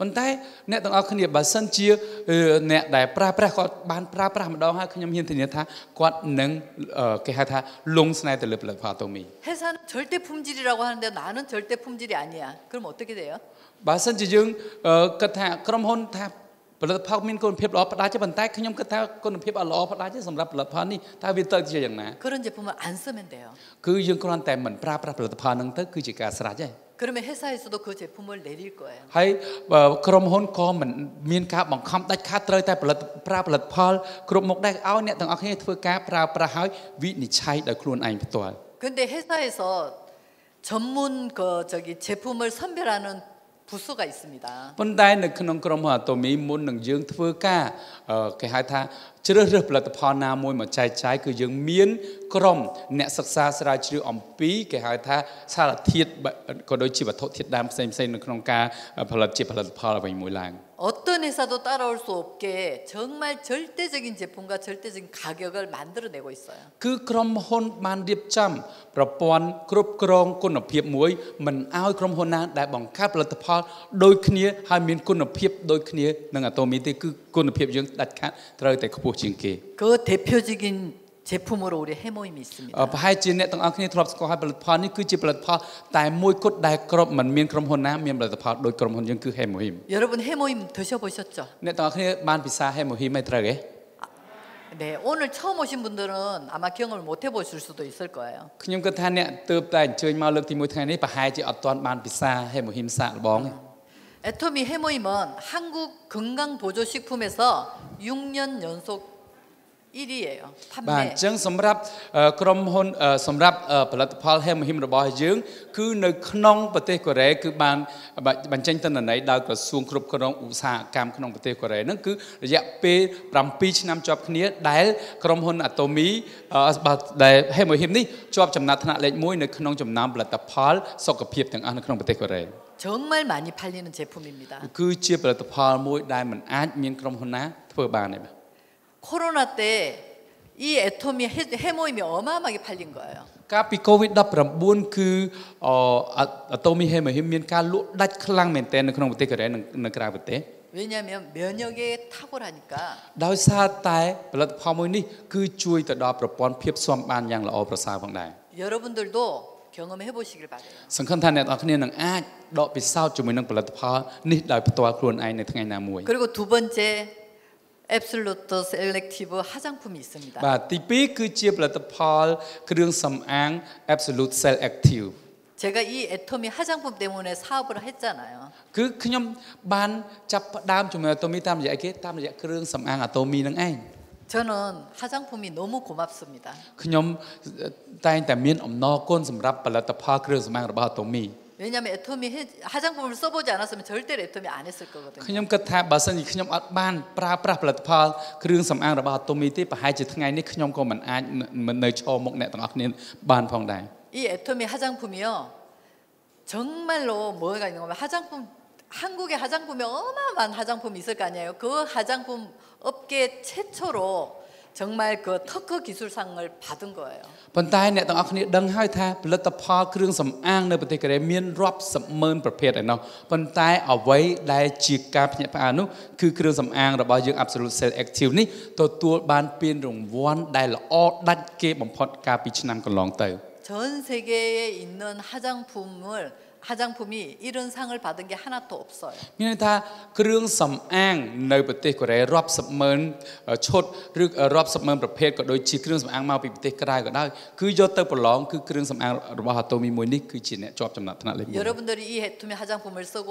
ប៉ុន្តែអ្នកទាំងអស់គ្នាបើសិនជាអឺអ្នកដែលប្រើប្រាស់គាត់បានប្រើប្រាស់ម្ដងហើយខ្ញុំហ៊ានធានាថាគាត់នឹងអឺគេហៅថាលងស្នេហ៍ទៅលើផលិតផលអាតូមី 회사는 절대 품질이라고 하는데 나는 절대 품질이 아니야. 그럼 어떻게 돼요? បើសិនជាយើងអឺគិតថាក្រុមហ៊ុនថាផលិតផលមានគុណភាពល្អផ្ដាច់ទេប៉ុន្តែខ្ញុំគិតថាគុណភាពអត់ល្អផ្ដាច់ទេសម្រាប់ផលិតផលនេះតើវាទៅជាយ៉ាងណា 그런 제품을 안 쓰면 돼요. គឺយើងគ្រាន់តែមិនប្រើប្រាស់ផលិតផលហ្នឹងទៅគឺជាការស្រេចទេ 그러면 회사에서도 그 제품을 내릴 거예요. ហើយបើក្រុមហ៊ុនក៏មិនមានការបង្ខំដាច់ខាតត្រូវតែផលិតប្រើផលិតផលគ្រប់មុខដែរឲ្យអ្នកទាំងអស់គ្នាធ្វើការប្រើប្រាស់ហើយវិនិច្ឆ័យដោយខ្លួនឯងផ្ទាល់ 근데 회사에서 전문 그 저기 제품을 선별하는 부서가 있습니다. ប៉ុន្តែនៅក្នុងក្រុមហ៊ុនអាតូមីមុននឹងយើងធ្វើការអឺគេហៅថាជ្រើសរើសផលិតផលណាមួយមកចែកចាយគឺយើងមានក្រុមអ្នកសិក្សាស្រាវជ្រាវអំពីគេហៅថាសារធាតុក៏ដូចជាវត្ថុធាតុដើមផ្សេងផ្សេងៗនៅក្នុងការផលិតជាផលិតផលអ្វីមួយឡើង 어떤 회사도 따라올 수 없게 정말 절대적인 제품과 절대적인 가격을 만들어내고 있어요. គឺក្រុមហ៊ុនបានរៀបចំប្រព័ន្ធគ្រប់គ្រងគុណភាពមួយមិនឲ្យក្រុមហ៊ុនណាដែលបង្កើតផលិតផលដូចគ្នាហើយមានគុណភាពដូចគ្នានឹងអាតូមីទេគឺគុណភាពយើងដាច់ខាតត្រូវតែខ្ពស់ជាងគេ 그 대표적인 제품으로 우리 해모임이 있습니다. អឺប្រហែលជាអ្នកទាំងអស់គ្នាធ្លាប់ស្គាល់ហើយផលិតផលនេះគឺជាផលិតផលតែមួយគត់ដែលក្រុមមិនមានក្រុមហ៊ុនណាមានផលិតផលដូចក្រុមហ៊ុនយើងគឺ Hemohim 여러분 해모임 드셔보셨죠? អ្នកទាំងអស់គ្នាបានពិសា Hemohim ហើយត្រូវទេ 네, 오늘 처음 오신 분들은 아마 경험을 못 해보실 수도 있을 거예요. ខ្ញុំគិតថាអ្នកទើបតែអញ្ជើញមកលើកទី1ថ្ងៃនេះប្រហែលជាអត់ទាន់បានពិសា Hemohim សាកល្បងទេ 애토미 해모임은 한국 건강보조식품에서 6년 연속 1위예요. បាទអ 판매. ញ្ចឹងសម្រាប់អឺក្រុមហ៊ុនអឺសម្រាប់អឺផលិតផល Hemohim របស់យើងគឺនៅក្នុងប្រទេសកូរ៉េគឺបានបញ្ចេញទិន្នន័យដោយក្រសួងគ្រប់គ្រងឧស្សាហកម្មក្នុងប្រទេសកូរ៉េហ្នឹងគឺរយៈពេល7ឆ្នាំជាប់គ្នាដែលក្រុមហ៊ុន Atomy អឺបាទដែល Hemohim នេះជាប់ចំណាត់ថ្នាក់លេខ1នៅក្នុងចំណោមផលិតផលសុខភាពទាំងអស់នៅក្នុងប្រទេសកូរ៉េ 정말 많이 팔리는 제품입니다. គឺជាផលិតផលមួយដែលមិនអាចមានក្រុមហ៊ុនណាធ្វើបានទេបាទ 코로나 때 이 애토미 해- 해모임이 어마어마하게 팔린 거예요. កាលពី COVID-19 គឺអអាតូមីហេមហ៊ីមមានការលក់ដាច់ខ្លាំងមែនទែននៅក្នុងប្រទេសកូរ៉េនិងនៅក្រៅប្រទេស 왜냐하면 면역에 탁월하니까 ដោយសារតែផលិតផលមួយនេះគឺជួយទៅដល់ប្រព័ន្ធភាពស៊ាំបានយ៉ាងល្អប្រសើរផងដែរ 여러분들도 경험해 보시길 바래요. សង្ឃឹមថាអ្នកនរគ្នានឹងអាចដកពិសោធន៍ជាមួយនឹងផលិតផលនេះដោយផ្ទាល់ខ្លួនឯងនៅថ្ងៃណាមួយ 그리고 두 번째 앱슬로트 셀렉티브 화장품이 있습니다. បាទទី2គឺជាផលិតផលគ្រឿងសម្អាង Absolute Cell Active 제가 이 애토미 화장품 때문에 사업을 했잖아요. គឺខ្ញុំបានចាប់ផ្ដើមជាមួយអាតូមីតាមរយៈអីគេតាមរយៈគ្រឿងសម្អាងអាតូមីនឹងឯង 저는 화장품이 너무 고맙습니다. ខ្ញុំតែងតែមានអំណរគុណសម្រាប់ផលិតផលគ្រឿងសម្អាងរបស់អាតូមី 왜냐하면 애토미 해- 화장품을 써보지 않았으면 절대로 애토미 안 했을 거거든요. ខ្ញុំគិតថាបើសិនជាខ្ញុំអត់បានប្រើប្រាស់ផលិតផលគ្រឿងសម្អាងរបស់អាតូមីទេប្រហែលជាថ្ងៃនេះខ្ញុំក៏មិនអាចមិននៅឈរមុខអ្នកទាំងអស់គ្នាបានផងដែរ 이 애토미 화장품이요. 정말로 뭐가 있는 거면 화장품 한국의 화장품이 어마어마한 화장품이 있을 거 아니에요. 그 화장품 업계 최초로 정말 그 특허 기술상을 받은 거예요. ប៉ុន្តែអ្នកទាំងអស់គ្នាដឹងហើយថាផលិតផលគ្រឿងសម្អាងនៅប្រទេសកូរ៉េមានរាប់សិបម៉ឺនប្រភេទឯណោះប៉ុន្តែអ្វីដែលជាការភ្ញាក់ផ្អើលនោះគឺគ្រឿងសម្អាងរបស់យើង Absolute Cell Active នេះទទួលបានពានរង្វាន់ដែលល្អដាច់គេបំផុតកាលពីឆ្នាំកន្លងទៅ 전 세계에 있는 화장품을 화장품이 이런 상을 받은 게 하나도 없어요. មានន័យថាគ្រឿងសម្អាងនៅប្រទេសកូរ៉េរាប់សិបម៉ឺនឈុតឬរាប់សិបម៉ឺនប្រភេទក៏ដូចជាគ្រឿងសម្អាងមកពីប្រទេសក្រៅក៏ដោយគឺយកទៅប្រឡងគឺគ្រឿងសម្អាងរបស់អាតូមីមួយនេះគឺជាអ្នកជាប់ចំណាត់ថ្នាក់លេខ1 여러분들이 이 해투미 화장품을 쓰고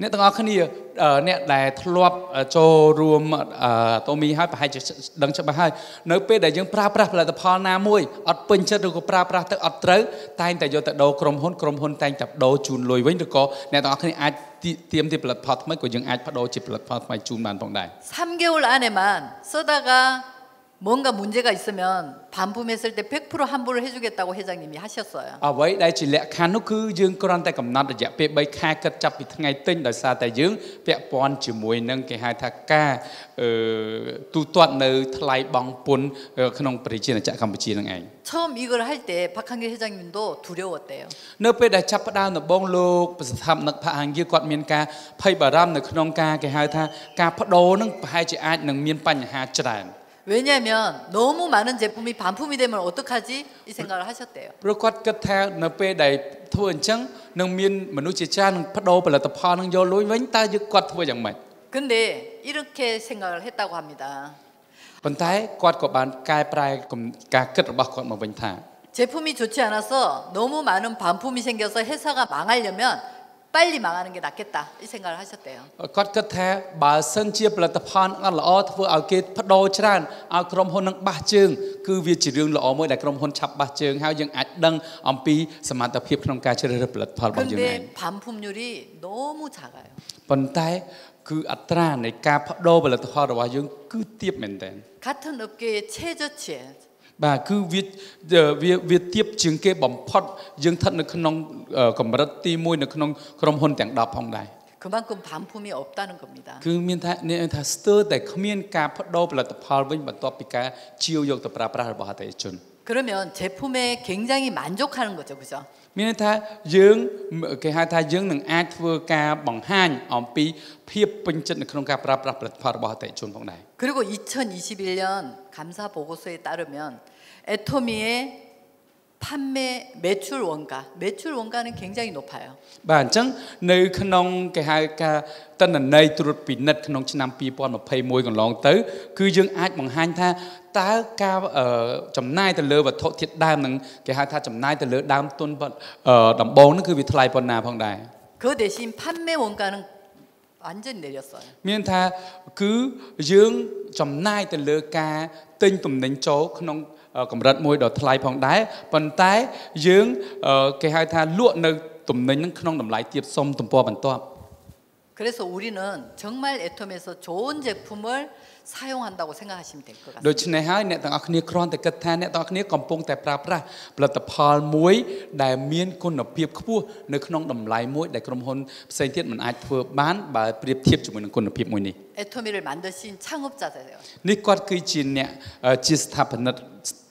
អ្នកទាំងអស់គ្នាអឺអ្នកដែលធ្លាប់ចូលរួមអឺតូមីហើយប្រហែលជាដឹងច្បាស់ហើយនៅពេលដែលយើងប្រើប្រាស់ផលិតផលណាមួយអត់ពេញចិត្តឬក៏ប្រើប្រាស់ទៅអត់ត្រូវតែងតែយកទៅដូរក្រុមហ៊ុនក្រុមហ៊ុនតែងតែដូរជូនលុយវិញឬក៏អ្នកទាំងអស់គ្នាអាច ទីទៀមទីផលិតផលថ្មីក៏យើងអាចបដូរជាផលិតផលថ្មីជូនបានផងដែរ 3개월 안에만 쓰다가 뭔가 문제가 있으면 반품했을 때 100% 환불을 해주겠다고 회장님이 하셨어요. អ្វីដែលជាលក្ខខណ្ឌនោះគឺយើងគ្រាន់តែកំណត់រយៈពេល3ខែគិតចាប់ពីថ្ងៃទិញដោយសារតែយើងពាក់ព័ន្ធជាមួយនឹងគេហៅថាការអឺទូទាត់នៅថ្លៃបង់ពន្ធអឺក្នុងប្រជាណាចក្រកម្ពុជានឹងឯង 처음 이걸 할 때 박한길 회장님도 두려웠대요. នៅពេលដែលចាប់ផ្ដើមដំបងលោកប្រស្ថាបនិកផាអង្គាគាត់មានការភ័យបារម្ភនៅក្នុងការគេហៅថាការបដូរនឹងប្រហែលជាអាចនឹងមានបញ្ហាច្រើន 왜냐하면 너무 많은 제품이 반품이 되면 어떡하지? 이 생각을 하셨대요. ព្រោះគាត់គិតថានៅពេលដែលធ្វើអញ្ចឹងនឹងមានមនុស្សជាច្រើននឹងបដូរផលិតផលនឹងយកលុយវិញតើយើងគាត់ធ្វើយ៉ាងម៉េច 근데 이렇게 생각을 했다고 합니다. ប៉ុន្តែគាត់ក៏បានកែប្រែគំការគិតរបស់គាត់មកវិញថា 제품이 좋지 않아서 너무 많은 반품이 생겨서 회사가 망하려면 빨리 망하는 게 낫겠다. 이 생각을 하셨대요. គាត់គិតថាបើសិនជាផលិតផលអត់ល្អធ្វើឲ្យគេបដូរច្រើនឲ្យក្រុមហ៊ុននឹងបះជើងគឺវាជារឿងល្អមួយដែលក្រុមហ៊ុនឆាប់បះជើងហើយយើងអាចដឹងអំពីសមត្ថភាពក្នុងការជ្រើសរើសផលិតផលរបស់យើងឯង 근데 반품률이 너무 작아요. ប៉ុន្តែគឺអត្រានៃការបដូរផលិតផលរបស់យើងគឺទាបមែនទែន 같은 업계의 최저치에 បាទគឺវាវាវាទៀបជាងគេបំផុតយើងស្ថិតនៅក្នុងអឺកម្រិតទី1នៅក្នុងក្រុមហ៊ុនទាំង10ផងដែរ 그만큼 반품이 없다는 겁니다. គឺមានថាអ្នកថាស្ទើរតែគ្មានការបដូរផលិតផលវិញបន្ទាប់ពីការជាវយកទៅប្រើប្រាស់របស់អតិថិជន 그러면 제품에 굉장히 만족하는 거죠, 그죠? មានន័យថាយើងគេហៅថាយើងនឹងអាចធ្វើការបង្ហាញអំពីភាពពេញចិត្តនៅក្នុងការប្រើប្រាស់ផលិតផលរបស់អតិថិជនផងដែរ 그리고 2021년 감사 보고서에 따르면 애토미의 판매 매출 원가, 매출 원가는 굉장히 높아요. បាទអញ្ចឹងនៅក្នុងគេហៅការតនន័យត្រួតពិនិត្យក្នុងឆ្នាំ2021កន្លងទៅ គឺយើងអាចបង្ហាញថាតើការអឺចំណាយទៅលើវត្ថុធាតុដើមនឹងគេហៅថាចំណាយទៅលើដើមទុនអឺដំបូងហ្នឹងគឺវាថ្លៃប៉ុណ្ណាផងដែរ 그 대신 판매 원가는 완전히 내렸어요. មានថាគឺយើងចំណាយទៅលើការទិញទំនិញចូលក្នុងអឺ កម្រិតមួយដ៏ថ្លៃផងដែរប៉ុន្តែយើងអឺគេហៅថាលក់នៅទំនិញហ្នឹងក្នុងតម្លៃទាបសមទំព័របន្ទាប់ 그래서 우리는 정말 애톰에서 좋은 제품을 사용한다고 생각하시면 될 것 ដូ 같습니다. ច្នេះហើយអ្នកទាំងអស់គ្នាគ្រាន់តែគិតថាអ្នកទាំងអស់គ្នាកំពុងតែប្រើប្រាស់ផលិតផលមួយដែលមានគុណភាពខ្ពស់នៅក្នុងតម្លៃមួយដែលក្រុមហ៊ុនផ្សេងទៀតមិនអាចធ្វើបានបើប្រៀបធៀបជាមួយនឹងគុណភាពមួយនេះ 애토미를 만드신 창업자세요. នេះគាត់គឺជាអ្នកអឺជាស្ថាបនិក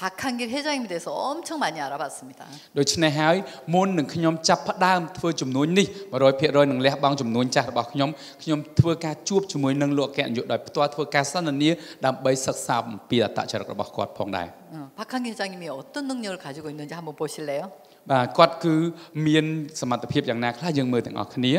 박한길 회장님에 대해서 엄청 많이 알아봤습니다. ដូច្នេះហើយមុននឹងខ្ញុំចាប់ផ្ដើមធ្វើជំនួញនេះ100%នឹងលះបង់ជំនួញចាស់របស់ខ្ញុំខ្ញុំធ្វើការជួបជាមួយនឹងលោកអគ្គនាយកដោយផ្ទាល់ធ្វើការសន្ទនាដើម្បីសិក្សាអំពីអត្តចរិតរបស់គាត់ផងដែរ 어, 박한길 회장님이 어떤 능력을 가지고 있는지 한번 보실래요? បាទគាត់គឺមានសមត្ថភាពយ៉ាងណាខ្លះយើងមើលទាំងអស់គ្នា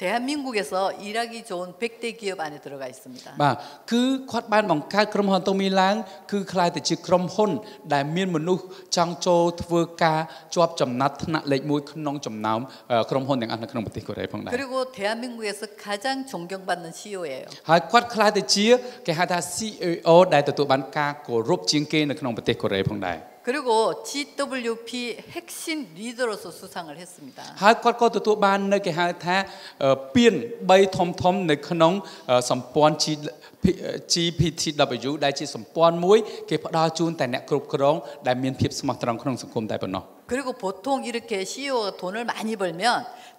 대한민국에서 일하기 좋은 100대 기업 안에 들어가 있습니다. បាទគឺគាត់បានបង្កើតក្រុមហ៊ុនតូមីឡើងគឺខ្លាយទៅជាក្រុមហ៊ុន ដែលមានមនុស្សចង់ចូលធ្វើការជាប់ចំណាត់ថ្នាក់លេខ1ក្នុងចំណោមអឺក្រុមហ៊ុនទាំងអស់នៅក្នុងប្រទេសកូរ៉េផងដែរ 그리고 대한민국에서 가장 존경받는 CEO예요. ហើយគាត់ខ្លាយទៅជាគេហៅថា CEO ដែលទទួលបានការគោរពជាងគេនៅក្នុងប្រទេសកូរ៉េផងដែរ 그리고 GWP 핵심 리더로서 수상을 했습니다. ហើយគាត់ក៏ទទួលបាននៅគេហៅថាអឺពាន3ធំធំនៅក្នុងអឺសម្ព័ន្ធ G- GPTW ដែលជាសម្ព័ន្ធមួយគេផ្ដល់ជូនតែអ្នកគ្រប់គ្រងដែលមានភាពស្មោះត្រង់ក្នុងសង្គមតែប៉ុណ្ណោះ 그리고 보통 이렇게 CEO가 돈을 많이 벌면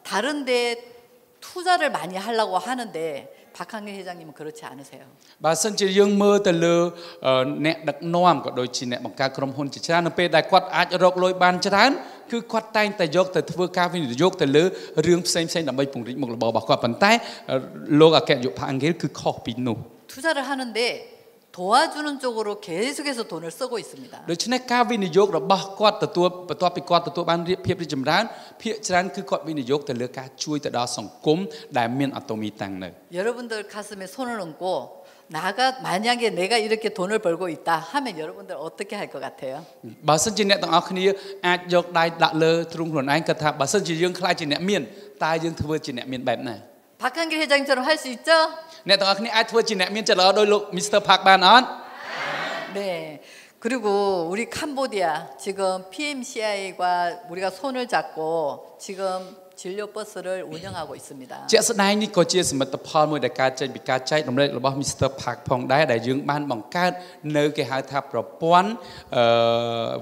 다른 데 투자를 많이 하려고 하는데 박한길 회장님은 그렇지 않으세요. បើសិនជាយើងមើលទៅលើអឺអ្នកដឹកនាំក៏ដូចជាអ្នកបង្កើតក្រុមហ៊ុនជាច្រើននៅពេលដែលគាត់អាចរកលុយបានច្រើនគឺគាត់តែងតែយកទៅធ្វើការវិនិយោគទៅលើរឿងផ្សេងផ្សេងៗដើម្បីពង្រីកមុខរបររបស់គាត់ប៉ុន្តែអឺលោកអគ្គនាយកផាអង្កេលគឺខុសពីនោះ 투자를 하는데 도와주는 쪽으로 계속해서 돈을 쓰고 있습니다. ដូច្នេះការវិនិយោគរបស់គាត់ទទួលបន្ទាប់ពីគាត់ទទួលបានរៀបភាពរីកចម្រើនភាគច្រើនគឺគាត់វិនិយោគទៅលើការជួយទៅដល់សង្គមដែលមានអាតូមីតាំងនៅ 여러분들 가슴에 손을 얹고 나가 만약에 내가 이렇게 돈을 벌고 있다 하면 여러분들 어떻게 할 것 같아요? បើសិនជាអ្នកទាំងអស់គ្នាអាចយកដៃដាក់លើទ្រូងខ្លួនឯងគិតថាបើសិនជាយើងខ្លាចជាអ្នកមានតើយើងធ្វើជាអ្នកមានបែបណា 박한길 회장처럼 할 수 있죠? អ្នកទាំងអស់គ្នាអាចធ្វើជាអ្នកមានចិត្តល្អដោយលោក Mr. Park បានអត់ 네. 그리고 우리 캄보디아 지금 PMCI가 우리가 손을 잡고 지금 진료 버스를 운영하고 있습니다. ជាក់ស្ដែងនេះក៏ជាសមិទ្ធផលមួយដែលកើតចេញពីការចែករំលែករបស់ Mr. Park ផងដែរដែលយើងបានបង្កើតនៅគេហៅថាប្រព័ន្ធអឺ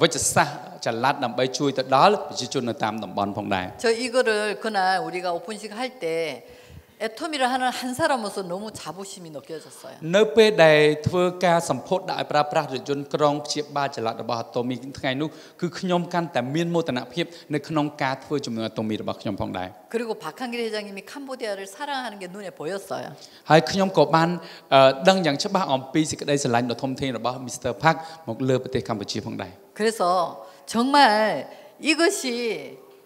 វិជ្ជសាស្ត្រចល័តដើម្បីជួយទៅដល់ប្រជាជននៅតាមតំបន់ផងដែរ 저 이거를 그날 우리가 오픈식 할 때 애토미를 하는 한 사람으로서 너무 자부심이 느껴졌어요. នៅពេលដែលធ្វើការសម្ពោធដាក់ឲ្យប្រើប្រាស់រថយន្តក្រុងព្យាបាលចល័តរបស់អាតូមីថ្ងៃនោះគឺខ្ញុំកាន់តែមានមោទនភាពនៅក្នុងការធ្វើជំនួយអាតូមីរបស់ខ្ញុំផងដែរ 그리고 박한길 회장님이 캄보디아를 사랑하는 게 눈에 보였어요. ហើយខ្ញុំក៏បានអឺដឹងយ៉ាងច្បាស់អំពីសេចក្តីស្រឡាញ់ដ៏ធំធេងរបស់ Mr. Park មកលើប្រទេសកម្ពុជាផងដែរ 그래서 정말 이것이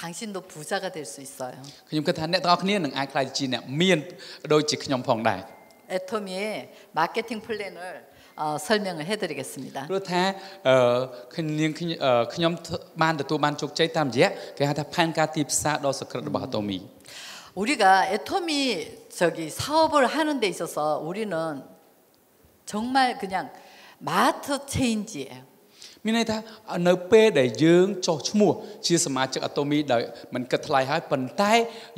당신도 부자가 될 수 있어요. ខ្ញុំគិតថាអ្នកទាំងអស់គ្នានឹងអាចខ្លាចជាអ្នកមានដូចជាខ្ញុំផងដែរ 애토미의 마케팅 플랜을 어, 설명을 해드리겠습니다. ព្រោះថាអឺខ្ញុំខ្ញុំអឺខ្ញុំធ្វើបានទទួលបានជោគជ័យតាមរយៈគេហៅថាផែនការទីផ្សារដ៏សក្រិតរបស់អាតូមី 우리가 애토미 저기 사업을 하는 데 있어서 우리는 정말 그냥 마트 체인지예요. មានន័យថានៅពេលដែលយើងចុះឈ្មោះជាសមាជិកអាតូមីដោយមិនគិតថ្លៃហើយប៉ុន្តែ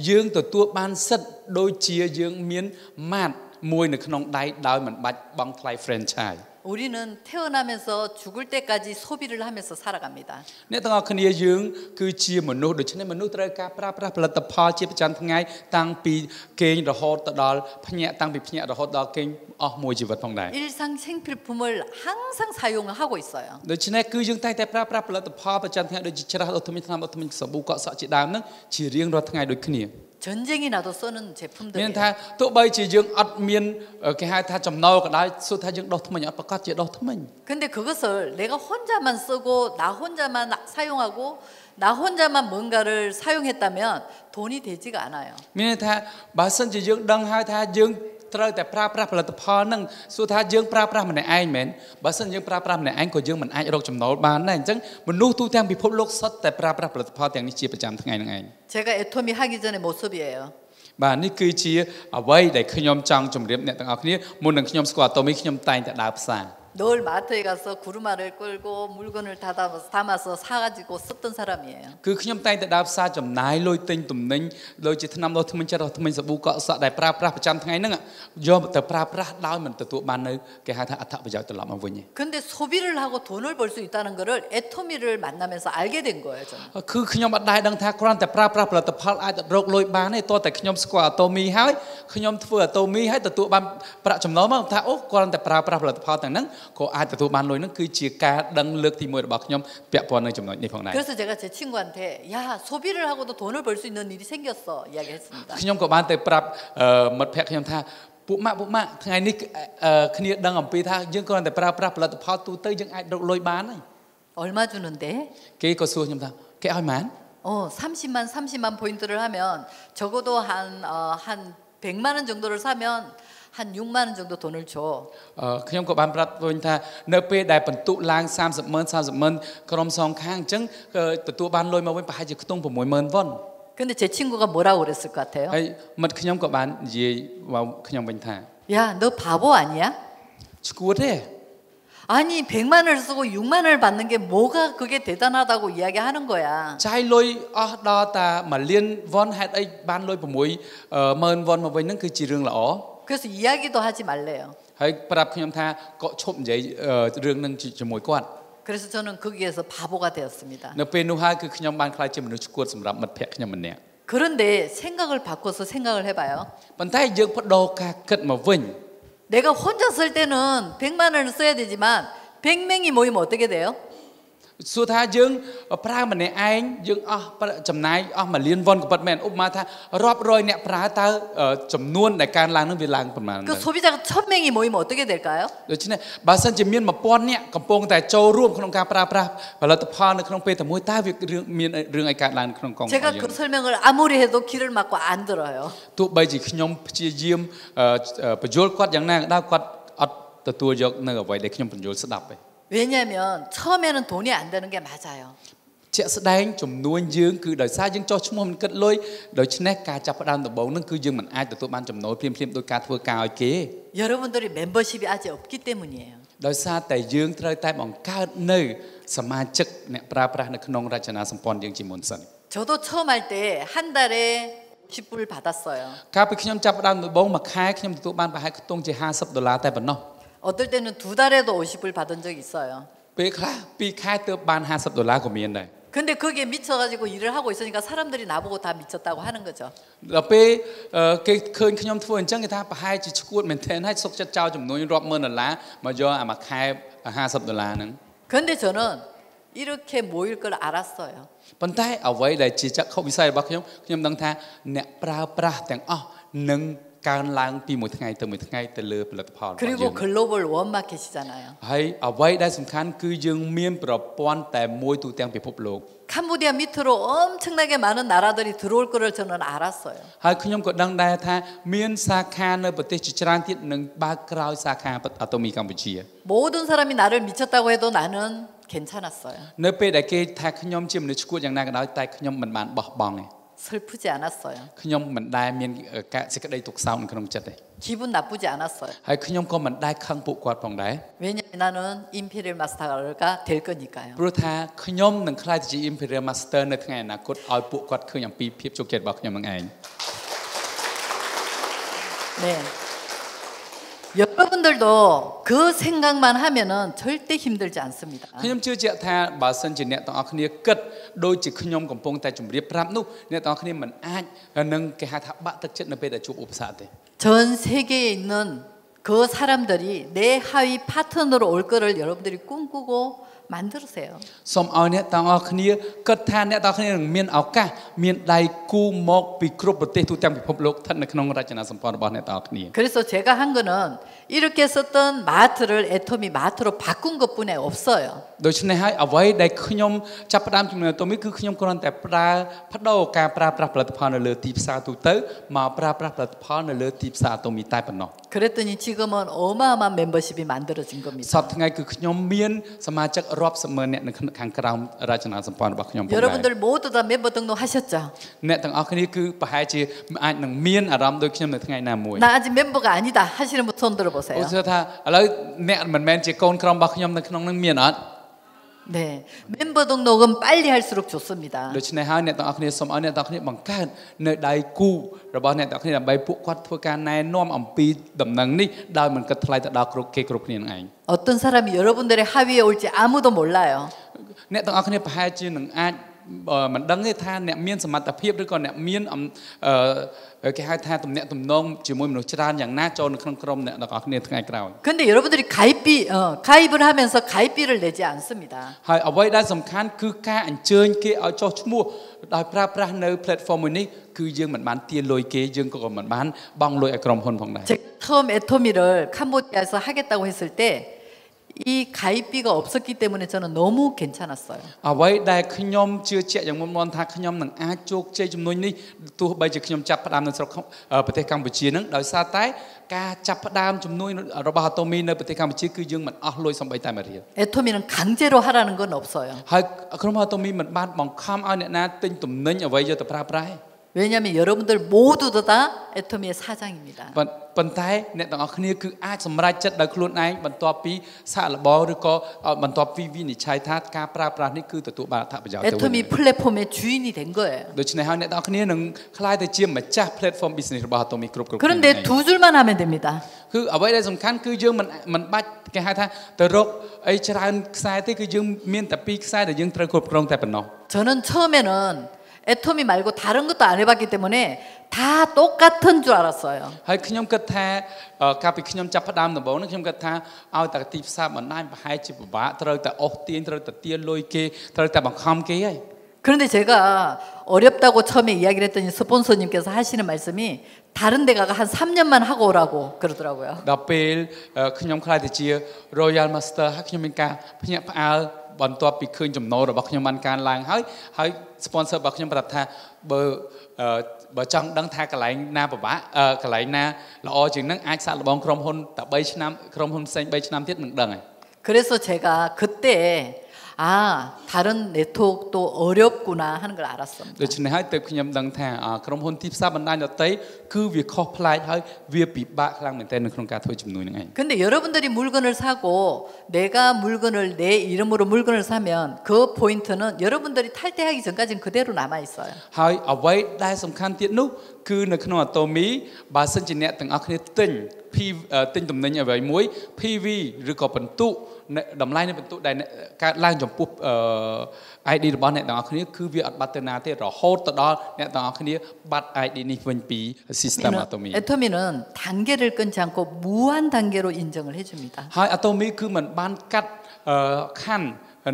យើងទទួលបានសិទ្ធិដូចជាយើងមានម៉ាតមួយនៅក្នុងដៃដោយមិនបាច់បង់ថ្លៃ franchise 우리는 태어나면서 죽을 때까지 소비를 하면서 살아갑니다. អ្នកទាំងអស់គ្នាយើងគឺជាមនុស្សដូច្នេះមនុស្សត្រូវការប្រើប្រាស់ផលិតផលជាប្រចាំថ្ងៃតាំងពីគេងរហូតទៅដល់ភ្ញាក់តាំងពីភ្ញាក់រហូតដល់គេងអស់មួយជីវិតផងដែរ 일상 생필품을 항상 사용을 하고 있어요. ដូច្នេះគឺយើងតែងតែប្រើប្រាស់ផលិតផលប្រចាំថ្ងៃដូចជាច្រាសអូតូមីថ្នាំអូតូមីសាប៊ូកក់សក់ជាដើមហ្នឹងជារៀងរាល់ថ្ងៃដូចគ្នា 전쟁이 나도 쓰는 មាន 제품들이에요. ថាទោះបីជាយើងអត់មានគេហៅថាចំណូលក៏ដោយសួរថាយើងដោះថ្មិញអត់ប្រកាសជាដោះថ្មិញ 근데 그것을 내가 혼자만 쓰고 나 혼자만 사용하고 나 혼자만 뭔가를 사용했다면 돈이 되지가 않아요. មានន័យថាបើសិនជាយើងដឹងហើយថាយើង ត្រូវតែប្រើប្រាស់ផលិតផលហ្នឹងសួរថាយើងប្រើប្រាស់ម្នាក់ឯងមែនបើសិនយើងប្រើប្រាស់ម្នាក់ឯងក៏យើងមិនអាចរកចំណូលបានដែរអញ្ចឹងមនុស្សទូទាំងពិភពលោកសុទ្ធតែប្រើប្រាស់ផលិតផលទាំងនេះជាប្រចាំថ្ងៃហ្នឹងឯង 제가 애토미 하기 전에 모습이에요. បាទនេះគឺជាអ្វីដែលខ្ញុំចង់ជម្រាបអ្នកទាំងអស់គ្នាមុននឹងខ្ញុំស្គាល់អាតូមីខ្ញុំតែងតែដើរផ្សារ 늘 마트에 가서 구루마를 끌고 물건을 담아서, 담아서 사가지고 썼던 사람이에요. គឺខ្ញុំតែងតែដើរផ្សារចំណាយលុយទិញទំនិញដូចជាថ្នាំដុសធ្មេញចិត្តដុសធ្មេញសាប៊ូកក់សក់ដែលប្រើប្រាស់ប្រចាំថ្ងៃហ្នឹងយកទៅប្រើប្រាស់ដោយមិនទទួលបាននៅគេហៅថាអត្ថប្រយោជន៍ត្រឡប់មកវិញទេ 근데 소비를 하고 돈을 벌 수 있다는 거를 애토미를 만나면서 알게 된 거예요, 저는. គឺខ្ញុំអត់ដែរដឹងថាគ្រាន់តែប្រើប្រាស់ផលិតផលអាចរកលុយបានទេតោះតែខ្ញុំស្គាល់អាតូមីហើយខ្ញុំធ្វើអាតូមីហើយទទួលបានប្រាក់ចំណូលមកថាអូគ្រាន់តែប្រើប្រាស់ផលិតផលទាំងហ្នឹង ក៏អាចទទួលបានលុយហ្នឹងគឺជាការដឹងលើកទី1របស់ខ្ញុំពាក់ព័ន្ធនឹងចំណុចនេះផងដែរ 그래서 제가 제 친구한테 야 소비를 하고도 돈을 벌 수 있는 일이 생겼어 이야기했습니다. ខ្ញុំក៏បានទៅប្រាប់អឺមិត្តភ័ក្តិខ្ញុំថាពួកម៉ាក់ពួកម៉ាក់ថ្ងៃនេះអឺគ្នាដឹងអំពីថាយើងគ្រាន់តែប្រើប្រាស់ផលិតផលទូទៅយើងអាចរកលុយបានហើយ 얼마 주는데? គេក៏សួរខ្ញុំថាគេឲ្យម៉ាន 어 30만 30만 포인트를 하면 적어도 한 어, 한 100만 원 정도를 사면 한 6만 원 정도 돈을 줘. អឺខ្ញុំក៏បានប្រាប់វិញថានៅពេលដែលបន្ទុកឡើង30ម៉ឺន30ម៉ឺនក្រុមសងខាងអញ្ចឹងគឺទទួលបានលុយមកវិញប្រហែលជាខ្ទង់60000វ៉ុន 근데 제 친구가 뭐라고 그랬을 것 같아요? ហើយមិត្តខ្ញុំក៏បាននិយាយមកខ្ញុំវិញថា 야, 너 바보 아니야? ឈួតទេ 아니, 100만 원을 쓰고 6만 원을 받는 게 뭐가 그게 대단하다고 이야기하는 거야. ចាយលុយអស់ដល់តា1លានវ៉ុនហេតុអីបានលុយ6ម៉ឺនវ៉ុនមកវិញហ្នឹងគឺជារឿងល្អ 그래서 이야기도 하지 말래요. ហើយប្រាប់ខ្ញុំថាក៏ឈប់និយាយអឺរឿងហ្នឹងជាមួយគាត់ 그래서 저는 거기에서 바보가 되었습니다. នៅពេលនោះហើយគឺខ្ញុំបានខ្លាចជាមនុស្សឈួតសម្រាប់មិត្តភក្តិខ្ញុំម្នាក់ 그런데 생각을 바꿔서 생각을 해봐요. ប៉ុន្តែយើងបដូរការគិតមកវិញ 내가 혼자 쓸 때는 100만 원을 써야 되지만 100명이 모이면 어떻게 돼요? សួរថាយើងប្រើម្នាក់ឯងយើងអស់ចំណាយអស់1លានវ៉ុនក៏ប៉ុតមែនឧបមាថារាប់រយអ្នកប្រើតើចំនួនដែលកើនឡើងនឹងវាឡើងប្រមាណ 그 소비자가 1000명이 모이면 어떻게 될까요? ដូច្នេះបើសិនជាមាន1000អ្នកកំពុងតែចូលរួមក្នុងការប្រើប្រាស់ផលិតផលនៅក្នុងពេលតែមួយតើវារឿងមានរឿងអីកើតឡើងក្នុងកងរបស់ 제가 យើង 그 설명을 아무리 해도 귀를 막고 안 들어요. ទោះបីជាខ្ញុំព្យាយាមអឺបញ្យល់គាត់យ៉ាងណាក៏ដោយគាត់អត់ទទួលយកនៅអ្វីដែលខ្ញុំបញ្យល់ស្ដាប់ទេ 왜냐하면 처음에는 돈이 안 되는 게 맞아요. ជាក់ស្ដែងចំនួនយើងគឺដោយសារយើងចោះឈ្មោះមិនគិតលុយដូច្នេះការចាប់ផ្ដើមដំបូងហ្នឹងគឺយើងមិនអាចទទួលបានចំណូលភ្លាមៗដោយការធ្វើការឲ្យគេ 여러분들이 멤버십이 아직 없기 때문이에요. ដោយសារតែយើងត្រូវតែបង្កើតនៅសមាជិកអ្នកប្រើប្រាស់នៅក្នុងរចនាសម្ព័ន្ធយើងជាមុនសិន 저도 처음 할 때 한 달에 10불 받았어요. កាលពីខ្ញុំចាប់ផ្ដើមដំបូងមួយខែខ្ញុំទទួលបានប្រហែលខ្ទង់ជា50ដុល្លារតែប៉ុណ្ណោះ 어떨 때는 두 달에도 50불 받은 적 있어요. ពេលខ្លះពីរខែទើបបាន50ដុល្លារក៏មានដែរ 근데 거기에 미쳐가지고 일을 하고 있으니까 사람들이 나보고 다 미쳤다고 하는 거죠. ដល់ពេលអឺគេឃើញខ្ញុំធ្វើអញ្ចឹងគេថាប្រហែលជាឈួតមែនទែនហើយសុកចិត្តចោលចំនួនរាប់ម៉ឺនដុល្លារមកយកអាមួយខែ50ដុល្លារហ្នឹង 근데 저는 이렇게 모일 걸 알았어요. ប៉ុន្តែអ្វីដែលជាចក្ខុវិស័យរបស់ខ្ញុំខ្ញុំដឹងថាអ្នកប្រើប្រាស់ទាំងអស់នឹង កើនឡើងពីមួយថ្ងៃទៅមួយថ្ងៃទៅលើផលិតផលរបស់យើង 그리고 글로벌 원마켓이잖아요. ហើយអ្វីដែលសំខាន់គឺយើងមានប្រព័ន្ធតែមួយទូទាំងពិភពលោក 캄보디아 밑으로 엄청나게 많은 나라들이 들어올 거를 저는 알았어요. ហើយខ្ញុំក៏ដឹងដែរថាមានសាខានៅប្រទេសជាច្រើនទៀតនឹងបើកក្រោយសាខាអាតូមីកម្ពុជា 모든 사람이 나를 미쳤다고 해도 나는 괜찮았어요. នៅពេលដែលគេថាខ្ញុំជាមនុស្សឈួតយ៉ាងណាក៏ដោយតែខ្ញុំមិនបានបោះបង់ទេ 슬프지 않았어요. ខ្ញុំមិនដែលមានការសេចក្តីទុក្ខសោកនៅក្នុងចិត្តទេ 기분 나쁘지 않았어요. ហើយខ្ញុំក៏មិនដែលខឹងពួកគាត់ផងដែរ 왜냐하면 나는 임페리얼 마스터가 될 거니까요. ព្រោះថាខ្ញុំនឹងក្លាយទៅជា Imperial Master នៅថ្ងៃអនាគតឲ្យពួកគាត់ឃើញអំពីភាពជោគជ័យរបស់ខ្ញុំនឹងឯង 네. 여러분들도 그 생각만 하면은 절대 힘들지 않습니다. ខ្ញុំជឿជាក់ថាបើសិនជាអ្នកទាំងអស់គ្នាគិតដូចជាខ្ញុំកំពុងតែជម្រាបប្រាប់នោះអ្នកទាំងអស់គ្នាមិនអាចនឹងគេហៅថាបាក់ទឹកចិត្តនៅពេលដែលជួបឧបសគ្គទេ 전 세계에 있는 그 사람들이 내 하위 파트너로 올 거를 여러분들이 꿈꾸고 만들으세요. សូមឲ្យអ្នកទាំងអស់គ្នាគិតថាអ្នកទាំងអស់គ្នានឹងមានឱកាសមានដៃគូមកពីគ្រប់ប្រទេសទូទាំងពិភពលោកស្ថិតនៅក្នុងរចនាសម្ព័ន្ធរបស់អ្នកទាំងអស់គ្នា 그래서 제가 한 거는 이렇게 썼던 마트를 애토미 마트로 바꾼 것뿐에 없어요. ដូច្នេះហើយអ្វីដែលខ្ញុំចាប់ផ្ដើមជំនួយទៅនេះគឺខ្ញុំគ្រាន់តែប្រើបដូរការប្រើប្រាស់ផលិតផលនៅលើទីផ្សារទូទៅមកប្រើប្រាស់ផលិតផលនៅលើទីផ្សារអាតូមីតែប៉ុណ្ណោះ 그랬더니 지금은 어마어마한 멤버십이 만들어진 겁니다. សប្តាហ៍ថ្ងៃគឺខ្ញុំមានសមាជិករាប់សិបម៉ឺនអ្នកនៅខាងក្រោមរចនាសម្ព័ន្ធរបស់ខ្ញុំផងដែរ 여러분들 모두 다 멤버 등록하셨죠? អ្នកទាំងអស់គ្នាគឺប្រហែលជាអាចនឹងមានអារម្មណ៍ដូចខ្ញុំនៅថ្ងៃណាមួយ 나 아직 멤버가 아니다 하시는 분 손 들어보세요. អូសួរថាឥឡូវអ្នកមិនមែនជាកូនក្រុមរបស់ខ្ញុំនៅក្នុងនឹងមានអត់ 네, 멤버 등록은 빨리 할수록 좋습니다. ដូច្នេះហើយអ្នកទាំងអស់គ្នាសូមឲ្យអ្នកទាំងអស់គ្នាបង្កើតនៅដៃគូរបស់អ្នកទាំងអស់គ្នាដើម្បីពួកគាត់ធ្វើការណែនាំអំពីដំណឹងនេះដោយមិនគិតថ្លៃទៅដល់គ្រប់គេគ្រប់គ្នានឹងឯង 어떤 사람이 여러분들의 하위에 올지 아무도 몰라요. អ្នកទាំងអស់គ្នាប្រហែលជានឹងអាចអឺ មិនដឹងទេថាអ្នកមានសមត្ថភាពឬក៏អ្នកមានអំអឺគេហៅថាទំនាក់ទំនងជាមួយមនុស្សច្រើនយ៉ាងណាចូលនៅក្នុងក្រុមអ្នកទាំងអស់គ្នាថ្ងៃក្រោយ 근데 여러분들이 가입비 어, 가입을 하면서 가입비를 내지 않습니다. ហើយអ្វីដែលសំខាន់គឺការអញ្ជើញគេឲ្យចុះឈ្មោះដោយប្រើប្រាស់នៅ platform មួយនេះគឺយើងមិនបានទាលុយគេយើងក៏មិនបានបង់លុយឲ្យក្រុមហ៊ុនផងដែរ 제가 처음 애토미를 캄보디아에서 하겠다고 했을 때 이 가입비가 없었기 때문에 저는 너무 괜찮았어요. អ្វីដែលខ្ញុំជឿជាក់យ៉ាងមុតមមថាខ្ញុំនឹងអាចជោគជ័យជំនួយនេះទោះបីជាខ្ញុំចាប់ផ្ដើមនៅស្រុកអឺប្រទេសកម្ពុជានឹងដោយសារតែការចាប់ផ្ដើមជំនួយរបស់អាតូមីនៅប្រទេសកម្ពុជាគឺយើងមិនអស់លុយសំបីតែមួយរៀល 애터미는 강제로 하라는 건 없어요. ហើយក្រុមអាតូមីមិនបានបង្ខំឲ្យអ្នកណាទិញទំនិញអ្វីយកទៅប្រើប្រាស់ទេ 왜냐하면 여러분들 모두 다 애터미의 사장입니다. ប៉ុន្ប៉ុន្តែអ្នកទាំងអស់គ្នាគឺអាចសម្រេចចិត្តដោយខ្លួនឯងបន្ទាប់ពីសាកល្បងឬក៏បន្ទាប់ពីវិនិច្ឆ័យថាការប្រើប្រាស់នេះគឺទទួលបានអត្ថប្រយោជន៍ទៅវិញ 애터미 플랫폼의 주인이 된 거예요. ដូច្នេះហើយអ្នកទាំងអស់គ្នានឹងក្លាយទៅជាម្ចាស់ platform business របស់ Atomic គ្រប់គ្រប់គ្នា 그런데 두 줄만 하면 됩니다. គឺអ្វីដែលសំខាន់គឺយើងមិនមិនបាច់គេហៅថាទៅរកអីច្រើនខ្សែទេគឺយើងមានតែពីរខ្សែដែលយើងត្រូវគ្រប់គ្រងតែប៉ុណ្ណោះ 저는 처음에는 애터미 말고 다른 것도 안 해봤기 때문에 다 똑같은 줄 알았어요. ហើយខ្ញុំគិតថាអឺកាលពីខ្ញុំចាប់ផ្ដើមដំបូងនេះខ្ញុំគិតថាឲ្យតែទីផ្សារបណ្ដាញប្រហែលជាពិបាកត្រូវតែអស់ទាញត្រូវតែទាញលុយគេត្រូវតែបង្ខំគេហើយ 그런데 제가 어렵다고 처음에 이야기를 했더니 스폰서님께서 하시는 말씀이 다른 데 가가 한 3년만 하고 오라고 그러더라고요. ដល់ពេលអឺខ្ញុំខ្លាចទៅជា Royal Master ហើយខ្ញុំមានការភ្ញាក់ផ្អើល បន្ទាប់ពីឃើញចំណូលរបស់ខ្ញុំបានកើនឡើងហើយហើយ sponsor របស់ខ្ញុំប្រាប់ថាបើអឺបើចង់ដឹងថាកន្លែងណាពិបាកអឺកន្លែងណាល្អជាងហ្នឹងអាចសាកល្បងក្រុមហ៊ុនតែ3ឆ្នាំក្រុមហ៊ុនផ្សេង3ឆ្នាំទៀតនឹងដឹងហើយ 그래서 제가 그때 아 다른 네트워크도 어렵구나 하는 걸 알았습니다. ដូច្នេះហើយទើបខ្ញុំដឹងថាអឺក្រុមហ៊ុនទីផ្សារបណ្ដាញដទៃគឺវាខុសប្លែកហើយវាពិបាកខ្លាំងមែនទែននៅក្នុងការធ្វើជំនួយហ្នឹងឯង 근데 여러분들이 물건을 사고 내가 물건을 내 이름으로 물건을 사면 그 포인트는 여러분들이 탈퇴하기 전까지는 그대로 남아 있어요. ហើយអ្វីដែលសំខាន់ទៀតនោះគឺនៅក្នុងអាតូមីបើសិនជាអ្នកទាំងអស់គ្នាទិញ P អឺទិញតំណែងអ្វីមួយ PV ឬក៏បន្ទុនៃ តម្លៃនៃបន្ទុដែលអ្នកកើតឡើងចំពោះអឺ ID របស់អ្នកទាំងអស់គ្នាគឺវាអត់បាត់ទៅណាទេរហូតទៅដល់អ្នកទាំងអស់គ្នាបាត់ ID នេះវិញពី system អាតូមី 애터미는 단계를 끊지 않고 무한 단계로 인정을 해줍니다. ហើយអាតូមីគឺมันបានកាត់អឺខណ្ឌ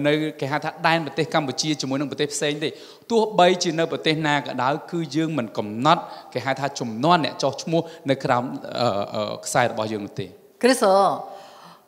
នៅគេហៅថាដែនប្រទេសកម្ពុជាជាមួយនឹងប្រទេសផ្សេងទេទោះបីជានៅប្រទេសណាក៏ដោយគឺយើងមិនកំណត់គេហៅថាចំនួនអ្នកចោះឈ្មោះនៅក្រោមអឺអឺខ្សែរបស់យើងនោះទេ 그래서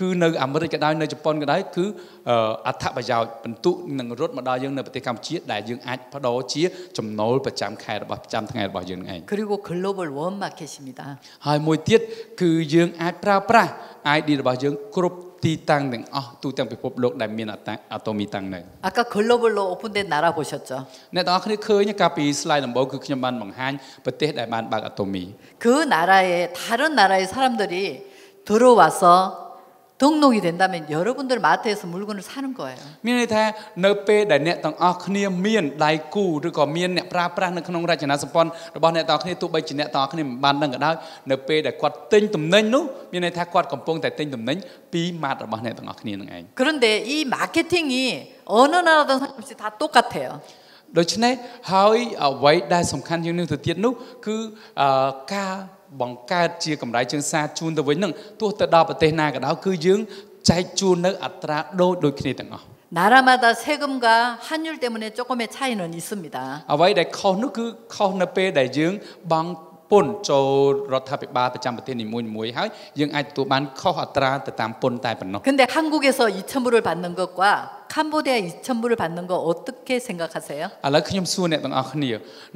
គឺនៅអាមេរិកក៏ដោយនៅជប៉ុនក៏ដោយគឺអឺអត្ថប្រយោជន៍បន្ទុកនឹងរត់មកដល់យើងនៅប្រទេសកម្ពុជាដែលយើងអាចបដូរជាចំណូលប្រចាំខែរបស់ប្រចាំថ្ងៃរបស់យើងឯង 그리고 글로벌 원마켓입니다. ហើយមួយទៀតគឺយើងអាចប្រើប្រាស់ ID របស់យើងគ្រប់ទីតាំងទាំងអស់ទូទាំងពិភពលោកដែលមានអាតូមីតាំងនៅ 아까 글로벌로 오픈된 나라 보셨죠? អ្នកទាំងអស់គ្នាឃើញកាលពី slide ដំបូងគឺខ្ញុំបានបង្ហាញប្រទេសដែលបានបើកអាតូមី 그 나라에 다른 나라의 사람들이 들어와서 등록이 된다면 여러분들 마트에서 물건을 사는 거예요. មានន័យថានៅពេលដែលអ្នកទាំងអស់គ្នាមានដៃគូឬក៏មានអ្នកប្រើប្រាស់នៅក្នុងរចនាសម្ព័ន្ធរបស់អ្នកទាំងអស់គ្នាទោះបីជាអ្នកទាំងអស់គ្នាមិនបានដឹងក៏ដោយនៅពេលដែលគាត់ទិញទំនិញនោះមានន័យថាគាត់កំពុងតែទិញទំនិញពីម៉ាតរបស់អ្នកទាំងអស់គ្នានឹងឯង 그런데 이 마케팅이 어느 나라든 상관없이 다 똑같아요. ដូច្នេះហើយអ្វីដែលសំខាន់ជាងនេះទៅទៀតនោះគឺអឺការ បង្កើតជាកម្រៃជើងសារជូនទៅវិញនឹងទោះទៅដល់ប្រទេសណាក៏ដោយគឺយើងចែកជូននៅអត្រាដូចដូចគ្នាទាំងអស់ 나라마다 세금과 환율 때문에 조금의 차이는 있습니다. អ្វីដែលខុសនោះគឺខុសនៅពេលដែលយើងបង់ពន្ធចូលរដ្ឋាភិបាលប្រចាំប្រទេសនីមួយៗហើយយើងអាចទទួលបានខុសអត្រាទៅតាមពន្ធតែប៉ុណ្ណោះ 근데 한국에서 2,000불을 받는 것과 캄보디아 2,000불을 받는 거 어떻게 생각하세요? ឥឡូវខ្ញុំសួរអ្នកទាំងអស់គ្នា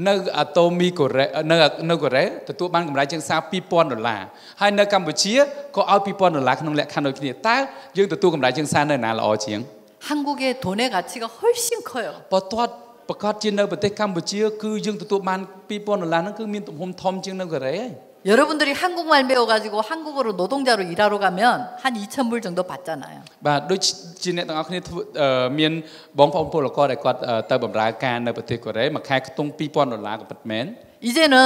នៅអាតូមីកូរ៉េនៅនៅកូរ៉េទទួលបានកម្រៃជាងសារ2000ដុល្លារហើយនៅកម្ពុជាក៏ឲ្យ2000ដុល្លារក្នុងលក្ខខណ្ឌដូចគ្នាតើយើងទទួលកម្រៃជាងសារនៅណាល្អជាង 한국의 돈의 가치가 훨씬 커요. បើទាត់ប្រកាសជានៅប្រទេសកម្ពុជាគឺយើងទទួលបាន2000ដុល្លារហ្នឹងគឺមានទំហំធំជាងនៅកូរ៉េហើយ 여러분들이 한국말 배워가지고 한국어로 노동자로 일하러 가면 한 2,000불 정도 받잖아요. បាទដូចជាអ្នកទាំងអស់គ្នាធ្វើអឺមានបងប្អូនពលករដែលគាត់អឺទៅបម្រើការនៅប្រទេសកូរ៉េមួយខែខ្ទង់2000ដុល្លារក៏ពិតមែន 이제는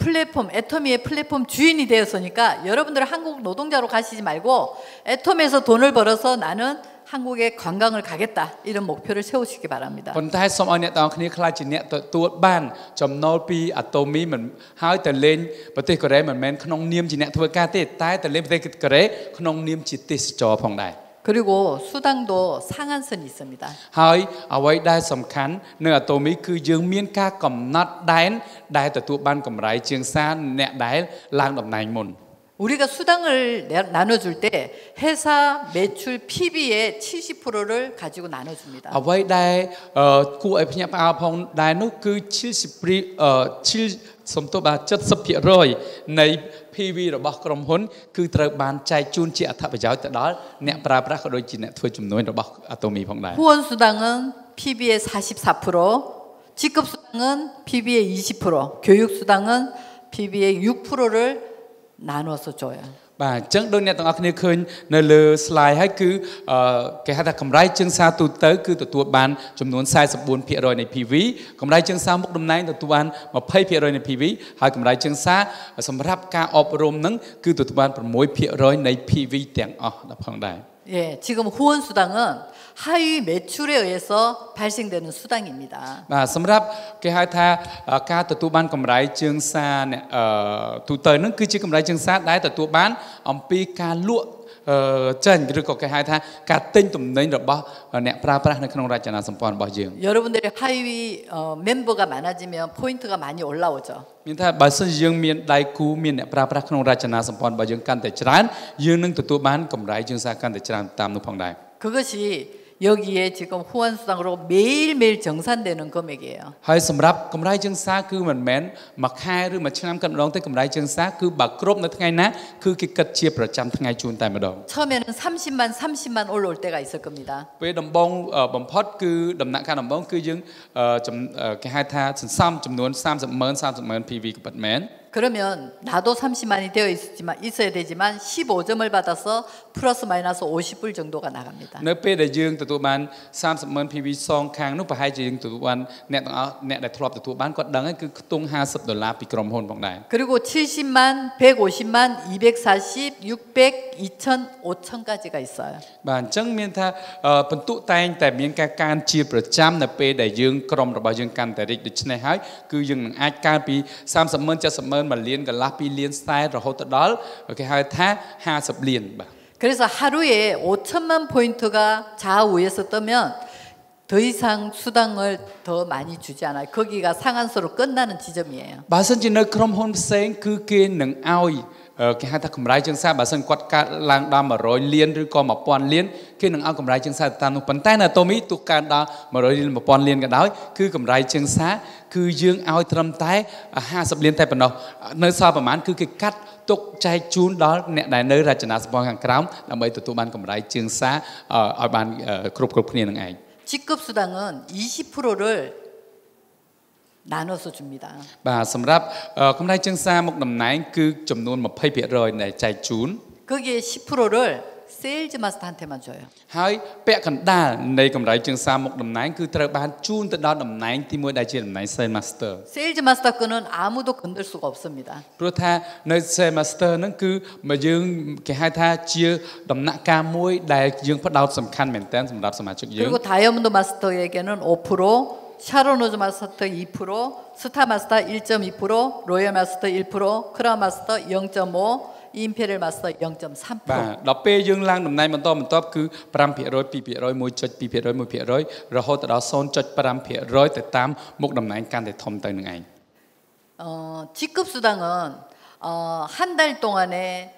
플랫폼 애터미의 플랫폼 주인이 되었으니까 여러분들 한국 노동자로 가시지 말고 애터미에서 돈을 벌어서 나는 한국에 관광을 가겠다 이런 목표를 세우시기 바랍니다. ប៉ុន្តែសូមឲ្យអ្នកទាំងអស់គ្នាខ្លាចជាអ្នកទទួលបានចំណូលពីអាតូមីមិនហើយទៅលេងប្រទេសកូរ៉េមិនមែនក្នុងនាមជាអ្នកធ្វើការទេតែទៅលេងប្រទេសកូរ៉េក្នុងនាមជាទេសចរផងដែរ 그리고 수당도 상한선이 있습니다. ហើយអ្វីដែលសំខាន់នៅអាតូមីគឺយើងមានការកំណត់ដែនដែលទទួលបានកម្រៃជាងសារអ្នកដែលឡើងតំណែងមុន 우리가 수당을 내- 나눠줄 때 회사 매출 PB의 70%를 가지고 나눠줍니다. អ្វីដែលអឺគួរឲ្យភ្ញាក់ផ្អើលផងដែរនោះគឺ70ព្រីអឺ7សំទោសបាទ70%នៃ PV របស់ក្រុមហ៊ុន គឺត្រូវបានចែកជូនជាអត្ថប្រយោជន៍ទៅដល់អ្នកប្រើប្រាស់ក៏ដូចជាអ្នកធ្វើជំនួញរបស់អាតូមីផងដែរ 후원 수당은 PB의 44%, 직급 수당은 PB의 20%, 교육 수당은 PB의 6%를 나눠서 줘요. បាទអញ្ចឹងដូចអ្នកទាំងអស់គ្នាឃើញនៅលើ slide ហើយគឺអឺគេហៅថាកម្រៃជើងសារទូទៅគឺទទួលបានចំនួន44%នៃ PV កម្រៃជើងសារមុខតំណែងទទួលបាន20%នៃ PV ហើយកម្រៃជើងសារសម្រាប់ការអប់រំហ្នឹងគឺទទួលបាន6%នៃ PV ទាំងអស់ដល់ផងដែរ 예, 지금 후원 수당은 하위 매출에 의해서 발생되는 수당입니다. បាទសម្រាប់គេហៅថាអឺការទទួលបានកម្រៃជើងសារអ្នកអឺទូទៅហ្នឹងគឺជាកម្រៃជើងសារដែលទទួលបានអំពីការលក់អឺ ចេញឬក៏គេហៅថាការទិញទំនិញរបស់អ្នកប្រើប្រាស់នៅក្នុងរចនាសម្ព័ន្ធរបស់យើង 여러분들의 하위 어, 멤버가 많아지면 포인트가 많이 올라오죠. មានថាបើសិនជាយើងមានដៃគូមានអ្នកប្រើប្រាស់ក្នុងរចនាសម្ព័ន្ធរបស់យើងកាន់តែច្រើនយើងនឹងទទួលបានកម្រៃជើងសារកាន់តែច្រើនតាមនោះផងដែរ 그것이 여기에 지금 후원 수당으로 매일매일 정산되는 금액이에요. ហើយសម្រាប់កម្រៃជើងសារគឺមិនមែនមួយខែឬមួយឆ្នាំគិតម្ដងទេកម្រៃជើងសារគឺបើគ្រប់នៅថ្ងៃណាគឺគេគិតជាប្រចាំថ្ងៃជូនតែម្ដង 처음에는 30만 30만 올라올 때가 있을 겁니다. ពេលដំបងអឺបំផុតគឺដំណាក់កាលដំបងគឺយើងអឺចំអឺគេហៅថាសន្សំចំនួន30ម៉ឺន30ម៉ឺន PV ក៏ពិតមែន 그러면 나도 30만이 되어 있지만 있어야 되지만 15점을 받아서 플러스 마이너스 50불 정도가 나갑니다. នៅពេលដែលយើងទទួលបាន30ម៉ឺន PV សងខាងនោះប្រហែលជាយើងទទួលបានអ្នកទាំងអស់អ្នកដែលធ្លាប់ទទួលបានគាត់ដឹងហើយគឺខ្ទង់50ដុល្លារពីក្រុមហ៊ុនផងដែរ 그리고 70만, 150만, 240, 600, 2천, 5천까지가 있어요. បាទអញ្ចឹងមានថាអឺបន្ទុកតែងតែមានការកើនជាប្រចាំនៅពេលដែលយើងក្រុមរបស់យើងកាន់តែរីកដូច្នេះហើយគឺយើងនឹងអាចកើនពី30ម៉ឺន70ម៉ឺន 1លានកន្លះ2លានខ្សែរហូតទៅដល់គេហៅថា50លានបាទ 그래서 하루에 5천만 포인트가 좌우에서 뜨면 더 이상 수당을 더 많이 주지 않아요. 거기가 상한선으로 끝나는 지점이에요. បើសិនជានៅក្រុមហ៊ុនផ្សេងគឺគេនឹងឲ្យអឺគេហៅថាកម្រៃជើងសារបើសិនគាត់កាត់ឡើងដល់100លានឬក៏1000លានគេនឹងឲ្យកម្រៃជើងសារទៅតាមនោះប៉ុន្តែនៅអាតូមីទោះកើនដល់100លាន1000លានក៏ដោយគឺកម្រៃជើងសារគឺយើងឲ្យត្រឹមតែ50លានតែប៉ុណ្ណោះនៅសល់ប្រហែលគឺគេកាត់ទុកចែកជូនដល់អ្នកដែលនៅរចនាសម្ព័ន្ធខាងក្រោមដើម្បីទទួលបានកម្រៃជើងសារអឺឲ្យបានអឺគ្រប់គ្រប់គ្នានឹងឯង 직급 수당은 20%를 나눠서 줍니다. បាទសម្រាប់អឺកម្រៃជើងសារមុខតំណែងគឺចំនួន20%ដែលចែកជូន 거기에 10%를 세일즈 마스터한테만 줘요. ហើយពាក់កណ្ដាលនៃកម្រៃជើងសារមុខតំណែងគឺត្រូវបានជូនទៅដល់តំណែងទី1ដែលជាតំណែង Sales Master 세일즈 마스터 거는 아무도 건들 수가 없습니다. ព្រោះថានៅ Sales Master ហ្នឹងគឺមកយើងគេហៅថាជាដំណាក់កាលមួយដែលយើងផ្ដោតសំខាន់មែនទែនសម្រាប់សមាជិកយើង 그리고 다이아몬드 마스터에게는 5%, 샤로노즈 마스터 2%, 스타 마스터 1.2%, 로열 마스터 1%, 크라운 마스터 0.5, 임페리얼 마스터 0.3%. បាទដល់ពេលយើងឡើងតំណែងបន្តបន្ទាប់គឺ5% 2% 1.2% 1%រហូតទៅដល់0.5%ទៅតាមមុខតំណែងកាន់តែធំទៅនឹងឯង 어, 직급 수당은 어, 한 달 동안에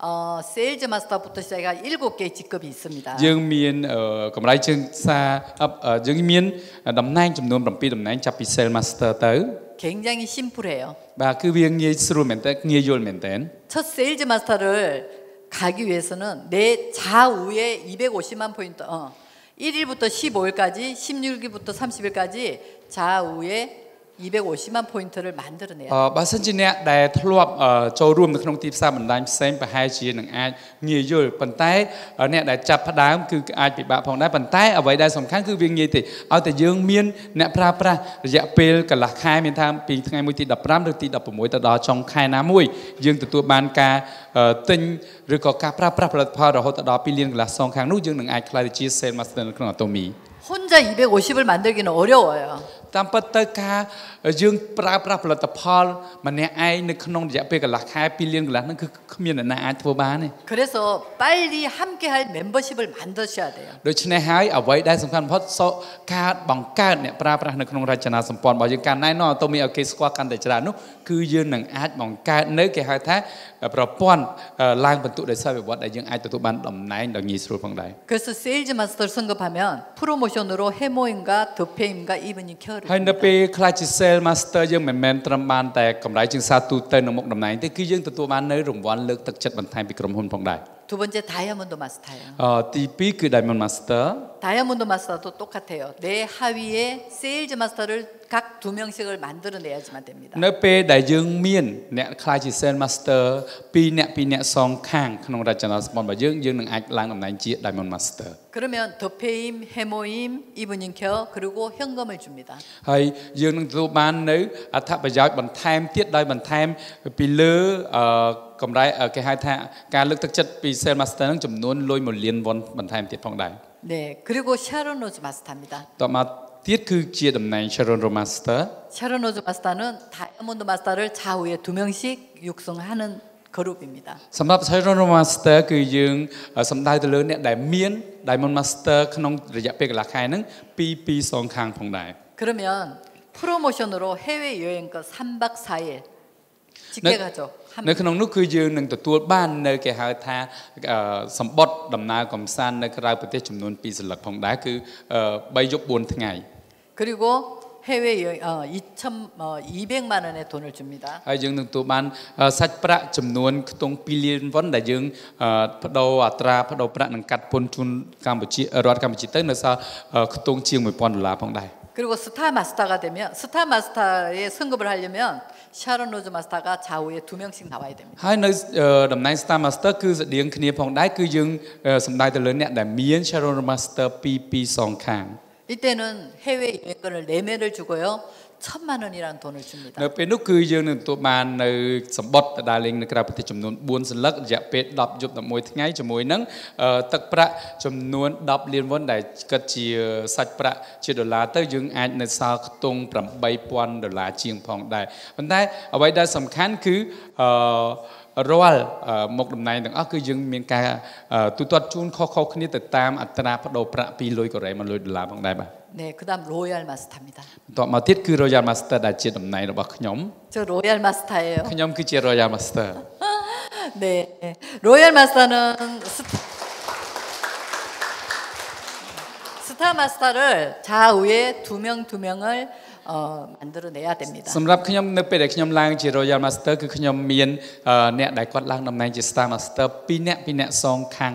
어, 세일즈 마스터부터 시작해 7개의 직급이 있습니다. យើងមានអឺកម្រៃជើងសារអឺអឺយើងមានតំណែងចំនួន7តំណែងចាប់ពី Sales Master ទៅ 굉장히 심플해요. បាទគឺវាងាយស្រួលមែនតើងាយយល់មែនតើ 첫 세일즈 마스터를 가기 위해서는 내 좌우에 250만 포인트, 어, 1일부터 15일까지, 16일부터 30일까지 좌우에 250만 포인트를 만들어내야 អឺបើសិនជាអ្នកដែលធ្លាប់អឺចូលរួមនៅក្នុងទីផ្សារបណ្ដាញផ្សេងប្រហែលជានឹងអាចងាយយល់ប៉ុន្តែអឺអ្នកដែលចាប់ផ្ដើមគឺអាចពិបាកផងដែរប៉ុន្តែអ្វីដែលសំខាន់គឺវាងាយទេឲ្យតែយើងមានអ្នកប្រើប្រាស់រយៈពេលកន្លះខែមានថាពីថ្ងៃមួយទី15ឬទី16ទៅដល់ចុងខែណាមួយយើងទទួលបានការអឺទិញឬក៏ការប្រើប្រាស់ផលិតផលរហូតដល់2លានកន្លះសងខាងនោះយើងនឹងអាចក្លាយទៅជា sales master នៅក្នុង Atomy 혼자 250을 만들기는 어려워요. តាមពិតទៅការយើងប្រើប្រាស់ផលិតផលម្នាក់ឯងនៅក្នុងរយៈពេលកន្លះខែ2លានកន្លះហ្នឹងគឺគ្មានអ្នកណាអាចធ្វើបានទេ 그래서 빨리 함께할 멤버십을 만드셔야 돼요. ដូច្នេះហើយអ្វីដែលសំខាន់បំផុតសការបង្កើតអ្នកប្រើប្រាស់នៅក្នុងរចនាសម្ព័ន្ធរបស់យើងកាន់ណែនាំឲ្យទៅមានឲ្យគេស្គាល់កាន់តែច្រើននោះគឺយើងនឹងអាចបង្កើតនៅគេហៅថាប្រព័ន្ធឡើងបន្ទុកដោយសារវិវត្តដែលយើងអាចទទួលបានតំណែងដ៏ងាយស្រួលផងដែរ 그래서 세일즈 마스터를 승급하면 프로모션으로 해모임과 더페임과 이브닝 케 어를 ហើយនៅ 줍니다. ពេលខ្លះជា sales master យើងមិនមែនត្រឹមបានតែកម្រៃជាងសាទូទៅនៅមុខតំណែងទេគឺយើងទទួលបាននៅរង្វាន់លើកទឹកចិត្តបន្ថែមពីក្រុមហ៊ុនផងដែរ 두 번째 다이아몬드 마스터예요. អឺទី2គឺ Diamond Master 다이아몬드 마스터도 똑같아요. 내 하위에 세일즈 마스터를 각 두 명씩을 만들어내야지만 됩니다. នៅពេលដែលយើងមានអ្នកខ្លាយជា Sales Master 2អ្នក2អ្នកសងខាងក្នុងរចនាសម្ព័ន្ធរបស់យើងយើងនឹងអាចឡើងតំណែងជា Diamond Master 그러면 더페임, 해모임, 이브닝 케어 그리고 현금을 줍니다. ហើយយើងនឹងទទួលបាននៅអត្ថប្រយោជន៍បន្ថែមទៀតដោយបន្ថែមពីលើអឺកម្រៃអឺគេហៅថាការលើកទឹកចិត្តពី Sales Master នឹងចំនួនលុយ1លានវ៉ុនបន្ថែមទៀតផងដែរ 네, 그리고 샤론 로즈 마스터입니다. តមកទៀតគឺជាតំណែង Sharon Ro Master 샤론 로즈 마스터는 다이아몬드 마스터를 좌우에 두 명씩 육성하는 그룹입니다. សម្រាប់ Sharon Ro Master គឺយើងសំដៅទៅលើអ្នកដែលមាន Diamond Master ក្នុងរយៈពេលកន្លះខែហ្នឹងពីពីសងខាងផងដែរ 그러면 프로모션으로 해외 여행권 3박 4일 직계 네. 가족 នៅ 합니다. ក្នុងនោះគឺយើងនឹងទទួលបាននៅគេហៅថាអឺសម្បត្តិដំណើរកំសាន្តនៅក្រៅប្រទេសចំនួន2សន្លឹកផងដែរគឺ3យប់4ថ្ងៃ 그리고 해외 여행 어, 2천 어, 200만 원의 돈을 줍니다. ហើយយើងនឹងទទួលបានអឺសាច់ប្រាក់ចំនួនខ្ទង់2លានវ៉ុនដែលយើងអឺបដូរអត្រាបដូរប្រាក់នឹងកាត់ពន្ធជូនកម្ពុជារដ្ឋកម្ពុជាទៅនៅសល់អឺខ្ទង់ជាង1000ដុល្លារផងដែរ 그리고 스타 마스터가 되면 스타 마스터에 승급을 하려면 샤론 로즈 마스터가 좌우에 두 명씩 나와야 됩니다. ហើយនៅអឺតំណែង Star Master គឺស្តៀងគ្នាផងដែរគឺយើងអឺសំដៅទៅលើអ្នកដែលមាន Sharon Master ពីពីសងខាង 이때는 해외 여행권을 4매를 주고요. 천만 원이라는 돈을 줍니다. នៅពេលនោះគឺយើងនឹងទទួលបាននៅសម្បត្តិទៅដើរលេងនៅក្រៅប្រទេសចំនួន4សន្លឹករយៈពេល10យប់11ថ្ងៃជាមួយនឹងអឺទឹកប្រាក់ចំនួន10លានវ៉ុនដែលគិតជាសាច់ប្រាក់ជាដុល្លារទៅយើងអាចនៅសល់ខ្ទង់8000ដុល្លារជាងផងដែរប៉ុន្តែអ្វីដែលសំខាន់គឺអឺរាល់អឺមុខតំណែងទាំងអស់គឺយើងមានការអឺទូទាត់ជូនខុសៗគ្នាទៅតាមអត្រាប្តូរប្រាក់ពីលុយកូរ៉េមកលុយដុល្លារផងដែរបាទ 네, 그다음 로얄 마스터입니다. បន្ទាប់មកទៀតគឺ Royal Master ដែលជាតំណែងរបស់ខ្ញុំ 저 로얄 마스터예요. ខ្ញុំគឺជា Royal Master 네, 로얄 마스터는 스... 스타 마스터를 좌우에 두 명 두 명을 어, 만들어내야 됩니다. សម្រាប់ខ្ញុំនៅពេលដែលខ្ញុំឡើងជា Royal Master គឺខ្ញុំមានអឺអ្នកដែលគាត់ឡើងតំណែងជា Star Master 2អ្នក2អ្នកសងខាង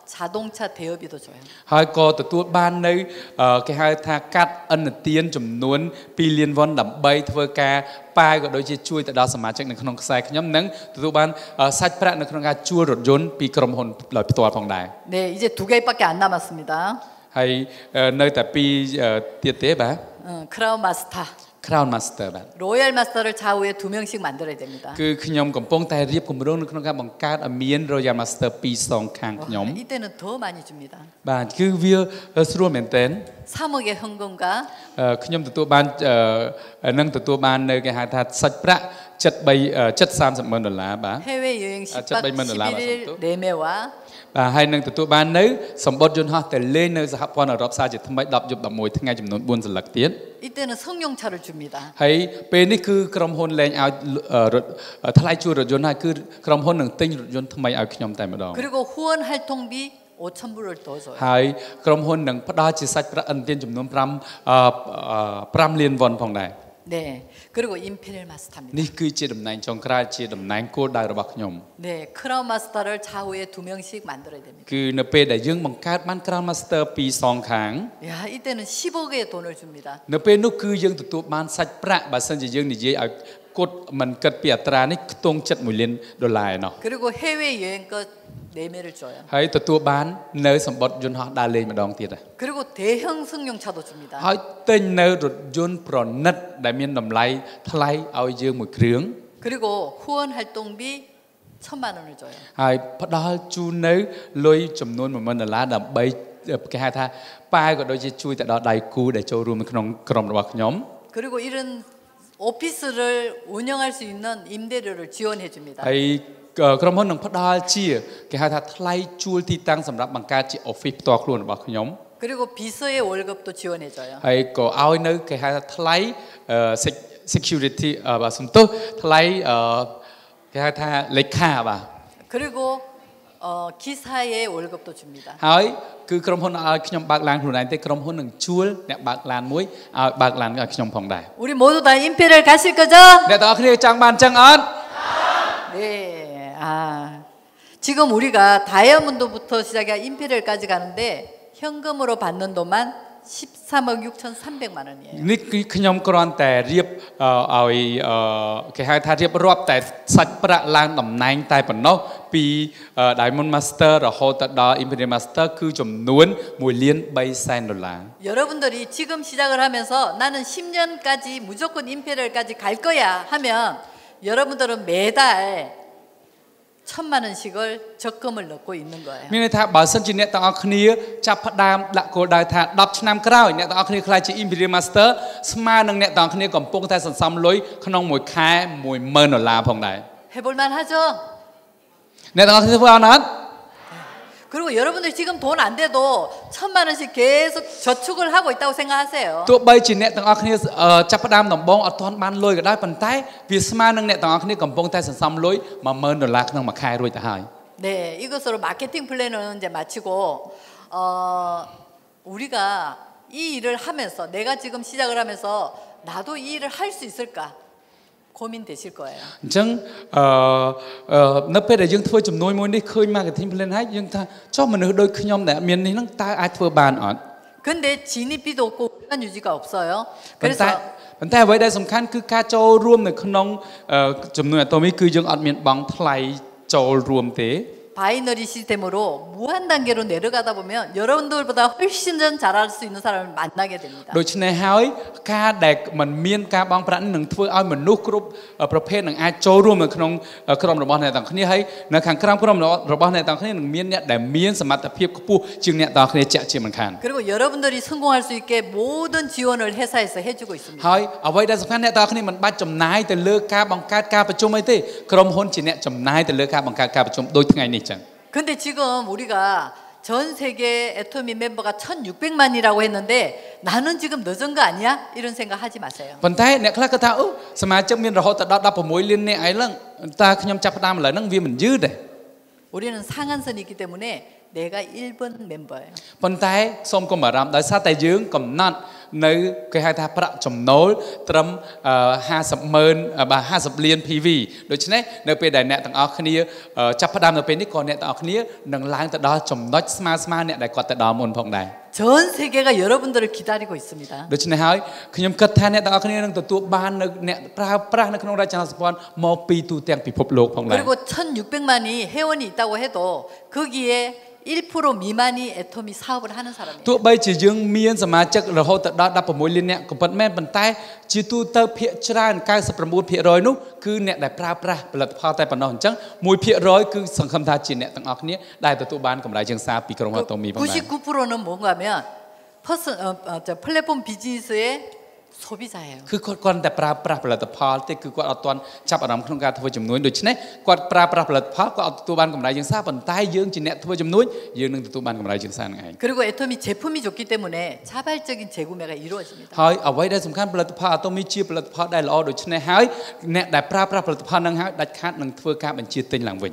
자동차 대여비도 줘요. ហើយក៏ទទួលបាននៅអឺគេហៅថាកាត់អន្តទានចំនួន2លានវ៉ុនដើម្បីធ្វើការប៉ាវក៏ដូចជាជួយទៅដល់សមាជិកនៅក្នុងខ្សែខ្ញុំនិងទទួលបានអឺសាច់ប្រាក់នៅក្នុងការជួលរថយន្តពីក្រុមហ៊ុនដោយផ្ទាល់ផងដែរ 네, 이제 두 개밖에 안 남았습니다. ហើយអឺនៅតែពីរអឺទៀតទេបាទ 어, 크라운 마스터. Crown Master បាទ 로얄 마스터를 좌우에 두 명씩 만들어야 됩니다. គឺខ្ញុំកំពុងតែរៀបគម្រោងនៅក្នុងការបង្កើតឲ្យមាន Royal Master 2សងខាង 와, ខ្ញុំ 이때는 더 많이 줍니다. បាទគឺវាស្រួលមែនទែន 3억의 현금과 អឺខ្ញុំទទួលបានអឺនឹងទទួលបាននៅគេហៅថាសាច់ប្រាក់73 730ម៉ឺនដុល្លារបាទ 해외 여행 아, 10박 몇 달러 11일 말씀도? 4매와 បាទហើយនឹងទទួលបាននៅសម្បត្តិយន្តហោះទៅលេងនៅសហព័ន្ធអឺរ៉ុបសារជាថ្មី10យប់11ថ្ងៃចំនួន4សន្លឹកទៀត 이때는 승용차를 줍니다. ហើយពេលនេះគឺក្រុមហ៊ុនលែងឲ្យអឺរថថ្លៃជួលរថយន្តហើយគឺក្រុមហ៊ុននឹងទិញរថយន្តថ្មីឲ្យខ្ញុំតែម្ដង 그리고 후원 활동비 5천 불을 더 줘요. ហើយក្រុមហ៊ុននឹងផ្ដល់ជាសាច់ប្រាក់ឥណទានចំនួន5អឺ5លានវ៉ុនផងដែរ 네. 그리고 임페리얼 마스터입니다. នេះគឺជាតំណែងចុងក្រោយជាតំណែងគោលដៅរបស់ខ្ញុំ 네. 크라운 마스터를 좌우에 두 명씩 만들어야 됩니다. គឺនៅពេលដែលយើងបង្កើតបាន Crown Master ពីរសងខាង 야, 이때는 10억의 돈을 줍니다. នៅពេលនោះគឺយើងទទួលបានសាច់ប្រាក់បើសិនជាយើងនិយាយឲ្យ គត់មិនគិតពីអត្រានេះខ្ទង់ចិត្ត1លានដុល្លារឯណោះ 그리고 해외 여행껏 4매를 줘요. ហើយទទួលបាននៅសម្បត្តិយន្តហោះដើរលេងម្ដងទៀតដែរ 그리고 대형 승용차도 줍니다. ហើយទិញនៅរថយន្តប្រណិតដែលមានតម្លៃថ្លៃឲ្យយើងមួយគ្រឿង 그리고 후원 활동비 천만 원을 줘요. ហើយផ្ដល់ជូននៅលុយចំនួន10000ដុល្លារដើម្បីគេហៅថាប៉ាវក៏ដូចជាជួយទៅដល់ដៃគូដែលចូលរួមនៅក្នុងក្រុមរបស់ខ្ញុំ 그리고 이런 오피스를 운영할 수 있는 임대료를 지원해 줍니다. ហើយក្រុមហ៊ុននឹងផ្ដល់ជាគេហៅថាថ្លៃជួលទីតាំងសម្រាប់បង្កើតជា office ផ្ទាល់ខ្លួនរបស់ខ្ញុំ 그리고 비서의 월급도 지원해 줘요. ហើយក៏ឲ្យនៅគេហៅថាថ្លៃអឺ sec- security អឺបាទសំទោសថ្លៃអឺគេហៅថាលេខាបាទ 그리고 어, 기사의 월급도 줍니다. ហើយគឺក្រុមហ៊ុនឲ្យខ្ញុំបើកឡានខ្លួនឯងទេក្រុមហ៊ុននឹងជួលអ្នកបើកឡានមួយឲ្យបើកឡានឲ្យខ្ញុំផងដែរ 우리 모두 다 임페리얼 가실 거죠? អ្នកទាំងអស់គ្នាចង់បានចឹងអត់ 네. 아. 지금 우리가 다이아몬드부터 시작해 임페리얼까지 가는데 현금으로 받는 돈만 13억 6,300만 원이에요. នេះគឺខ្ញុំគ្រាន់តែរៀបអឺឲ្យអឺគេហៅថារៀបរាប់តែសាច់ប្រាក់ឡើងតំណែងតែប៉ុណ្ណោះពីអឺ Diamond Master រហូតទៅដល់ Imperial Master គឺចំនួន1លាន3សែនដុល្លារ 여러분들이 지금 시작을 하면서 나는 10년까지 무조건 임페리얼까지 갈 거야 하면 여러분들은 매달 천만 원씩을 적금을 넣고 있는 거예요. មានន័យថាបើសិនជាអ្នកទាំងអស់គ្នាចាប់ផ្ដើមដាក់គោលដៅថា10ឆ្នាំក្រោយអ្នកទាំងអស់គ្នាខ្លាចជា Imperial Master ស្មើនឹងអ្នកទាំងអស់គ្នាកំពុងតែសន្សំលុយក្នុងមួយខែ10000ដុល្លារផងដែរ 해볼만 하죠? អ្នកទាំងអស់គ្នាធ្វើអត់អត់ 그리고 여러분들 지금 돈 안 돼도 천만 원씩 계속 저축을 하고 있다고 생각하세요. ទោះបីជាអ្នកទាំងអស់គ្នាអឺចាប់ផ្ដើមដំបងអត់ទាន់បានលុយក៏ដោយប៉ុន្តែវាស្មើនឹងអ្នកទាំងអស់គ្នាកំពុងតែសន្សំលុយ10000ដុល្លារក្នុងមួយខែរួចទៅហើយ 네, 이것으로 마케팅 플랜은 이제 마치고 어, 우리가 이 일을 하면서 내가 지금 시작을 하면서 나도 이 일을 할 수 있을까 고민되실 거예요. អញ្ចឹងអឺអឺនៅពេលដែលយើងធ្វើចំនួនមួយនេះឃើញ marketing plan ហើយយើងថាចុះមនុស្សដូចខ្ញុំដែលអត់មាននេះហ្នឹងតើអាចធ្វើបានអត់ 근데 진입비도 없고 시간 유지가 없어요. ប៉ុន្តែ 그래서 ប៉ុន្តែអ្វីដែលសំខាន់គឺការចូលរួមនៅក្នុងអឺចំនួនអាតូមីគឺយើងអត់មានបង់ថ្លៃចូលរួមទេ 바이너리 시스템으로 무한 단계로 내려가다 보면 여러분들보다 훨씬 전 잘할 수 있는 사람을 만나게 됩니다. ដូច្នេះហើយការដែលมันមានការបង់ប្រាក់នេះនឹងធ្វើឲ្យមនុស្សគ្រប់ប្រភេទនឹងអាចចូលរួមនៅក្នុងក្រុមរបស់អ្នកទាំងគ្នាហើយនៅខាងក្រោមក្រុមរបស់អ្នកទាំងគ្នានឹងមានអ្នកដែលមានសមត្ថភាពខ្ពស់ជាងអ្នកទាំងគ្នាជាក់ជាមិនខាន 그리고 여러분들이 성공할 수 있게 모든 지원을 회사에서 해주고 있습니다. ហើយអ្វីដែលសំខាន់អ្នកទាំងគ្នាមិនបាច់ចំណាយទៅលើការបង្កើតការប្រជុំអីទេក្រុមហ៊ុនជាអ្នកចំណាយទៅលើការបង្កើតការប្រជុំដូចថ្ងៃនេះ ចឹង 근데 지금 우리가 전 세계 애토미 멤버가 1,600만이라고 했는데 나는 지금 늦은 거 아니야? 이런 생각 하지 마세요. ប៉ុន្តែអ្នកខ្លះគាត់ថាអូសមាជិកមានរហូតដល់16លាននាក់ឯងតើខ្ញុំចាប់ផ្ដើមឥឡូវហ្នឹងវាមិនយឺតទេ 우리는 상한선이 있기 때문에 내가 1번 멤버예요. ប៉ុន្តែសូមកុំអារម្មណ៍ដោយសារតែយើងកំណត់ នៅគេហៅថាប្រាក់ចំណូលត្រឹមអឺ50ម៉ឺនបាទ50លាន PV ដូច្នេះនៅពេលដែលអ្នកទាំងអស់គ្នាអឺចាប់ផ្ដើមនៅពេលនេះក៏អ្នកទាំងអស់គ្នានឹងឡើងទៅដល់ចំណុចស្មើស្មើអ្នកដែលគាត់ទៅដល់មុនផងដែរ 전 세계가 여러분들을 기다리고 있습니다. ដូច្នេះហើយខ្ញុំគិតថាអ្នកទាំងអស់គ្នានឹងទទួលបាននៅអ្នកប្រើប្រាស់នៅក្នុងរចនាសម្ព័ន្ធមកពីទូទាំងពិភពលោកផងដែរ 그리고 1,600만이 회원이 있다고 해도 거기에 1% 미만이 애토미 사업을 하는 사람이에요. ទោះបីជាយើងមានសមាជិករហូតទៅ ដល់16លានអ្នកក៏ប៉ុន្តែមែនប៉ុន្តែជាទូទៅភាគច្រើន99%នោះគឺអ្នកដែលប្រើប្រាស់ផលិតផលតែប៉ុណ្ណោះអញ្ចឹង1%គឺសង្ឃឹមថាជាអ្នកទាំងអស់គ្នាដែលទទួលបានកម្រៃជាងសារពីក្រុមហ៊ុន 그តូមីផងដែរ 99%는 뭔가 하면 퍼스, 어, 어, 저 플랫폼 비즈니스의 소비자예요. គឺគាត់គាត់តែប្រើប្រាស់ផលិតផលទេគឺគាត់អត់ទាន់ចាប់អារម្មណ៍ក្នុងការធ្វើជំនួញដូច្នេះគាត់ប្រើប្រាស់ផលិតផលគាត់អត់ទទួលបានកម្រៃជាងសារប៉ុន្តែយើងជាអ្នកធ្វើជំនួញយើងនឹងទទួលបានកម្រៃជាងសារនឹងឯង 그리고 애터미 제품이 좋기 때문에 자발적인 재구매가 이루어집니다. ហើយអ្វីដែលសំខាន់ផលិតផលអាតូមីជាផលិតផលដែលល្អដូច្នេះហើយអ្នកដែលប្រើប្រាស់ផលិតផលនឹងហើយដាច់ខាតនឹងធ្វើការបញ្ជាទិញឡើងវិញ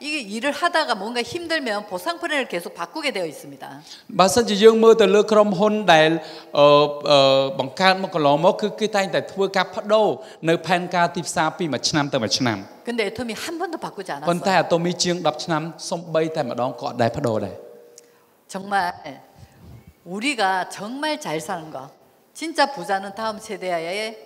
이게 일을 하다가 뭔가 힘들면 보상 플랜을 계속 바꾸게 되어 있습니다. បើសិនជាយើងមើលទៅលើក្រុមហ៊ុនដែលអឺអឺបង្កើតមកកន្លងមកគឺគេតែងតែធ្វើការបដូរនៅផែនការទីផ្សារពីមួយឆ្នាំទៅមួយឆ្នាំ 근데 애터미 한 번도 바꾸지 ប៉ុន្តែ 않았어요. អាតូមីជាង10ឆ្នាំសំបីតែម្ដងក៏អត់ដែលបដូរដែរ 정말 우리가 정말 잘 사는 거. 진짜 부자는 다음 세대에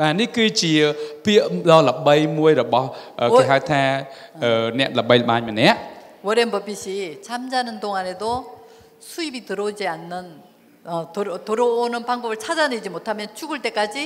បាទនេះគឺជាពាក្យដ៏ល្បីមួយរបស់អឺ អូយ គេហៅថាអឺអ្នកល្បីល្បាញម្នាក់ 워렌 버핏이 잠자는 동안에도 수입이 들어오지 않는 어, 들어, 들어오는 방법을 찾아내지 못하면 죽을 때까지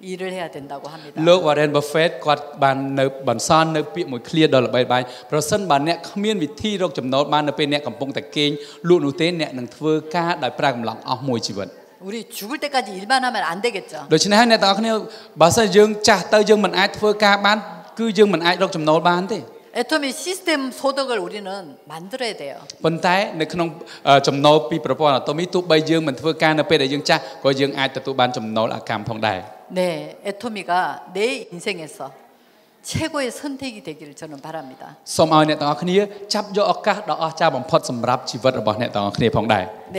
일을 해야 된다고 합니다. លោក Warren Buffett គាត់បាននៅបន្សល់នៅពាក្យមួយឃ្លាដ៏ល្បីល្បាញប្រសិនបើអ្នកគ្មានវិធីរកចំណូលបាននៅពេលអ្នកកំពុងតែគេងលក់នោះទេអ្នកនឹងធ្វើការដោយប្រើកម្លាំងអស់មួយជីវិត 우리 죽을 때까지 일만 하면 안 되겠죠. ដូច្នេះហើយអ្នកទាំងអស់គ្នាបើសិនយើងចាស់ទៅយើងមិនអាចធ្វើការបានគឺយើងមិនអាចរកចំណូលបានទេ 애터미 시스템 소득을 우리는 만들어야 돼요. ប៉ុន្តែនៅក្នុងអឺចំណូលពីប្រព័ន្ធអាតូមីទោះបីយើងមិនធ្វើការនៅពេលដែលយើងចាស់ក៏យើងអាចទទួលបានចំណូលអកម្មផងដែរ 네, 애터미가 내 인생에서 최고의 선택이 되기를 저는 바랍니다. សូមឲ្យអ្នកទាំងអស់គ្នាចាប់យកឱកាសដ៏អស្ចារ្យបំផុតសម្រាប់ជីវិតរបស់អ្នកទាំងអស់គ្នាផងដែរ 네,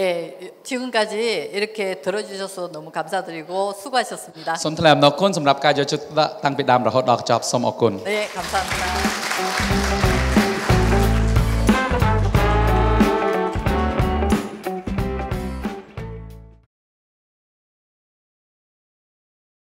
지금까지 이렇게 들어주셔서 너무 감사드리고 수고하셨습니다. សូមថ្លែងអំណរគុណសម្រាប់ការយកចិត្តទុកដាក់តាំងពីដើមរហូតដល់ចប់សូមអរគុណ 네, 감사합니다.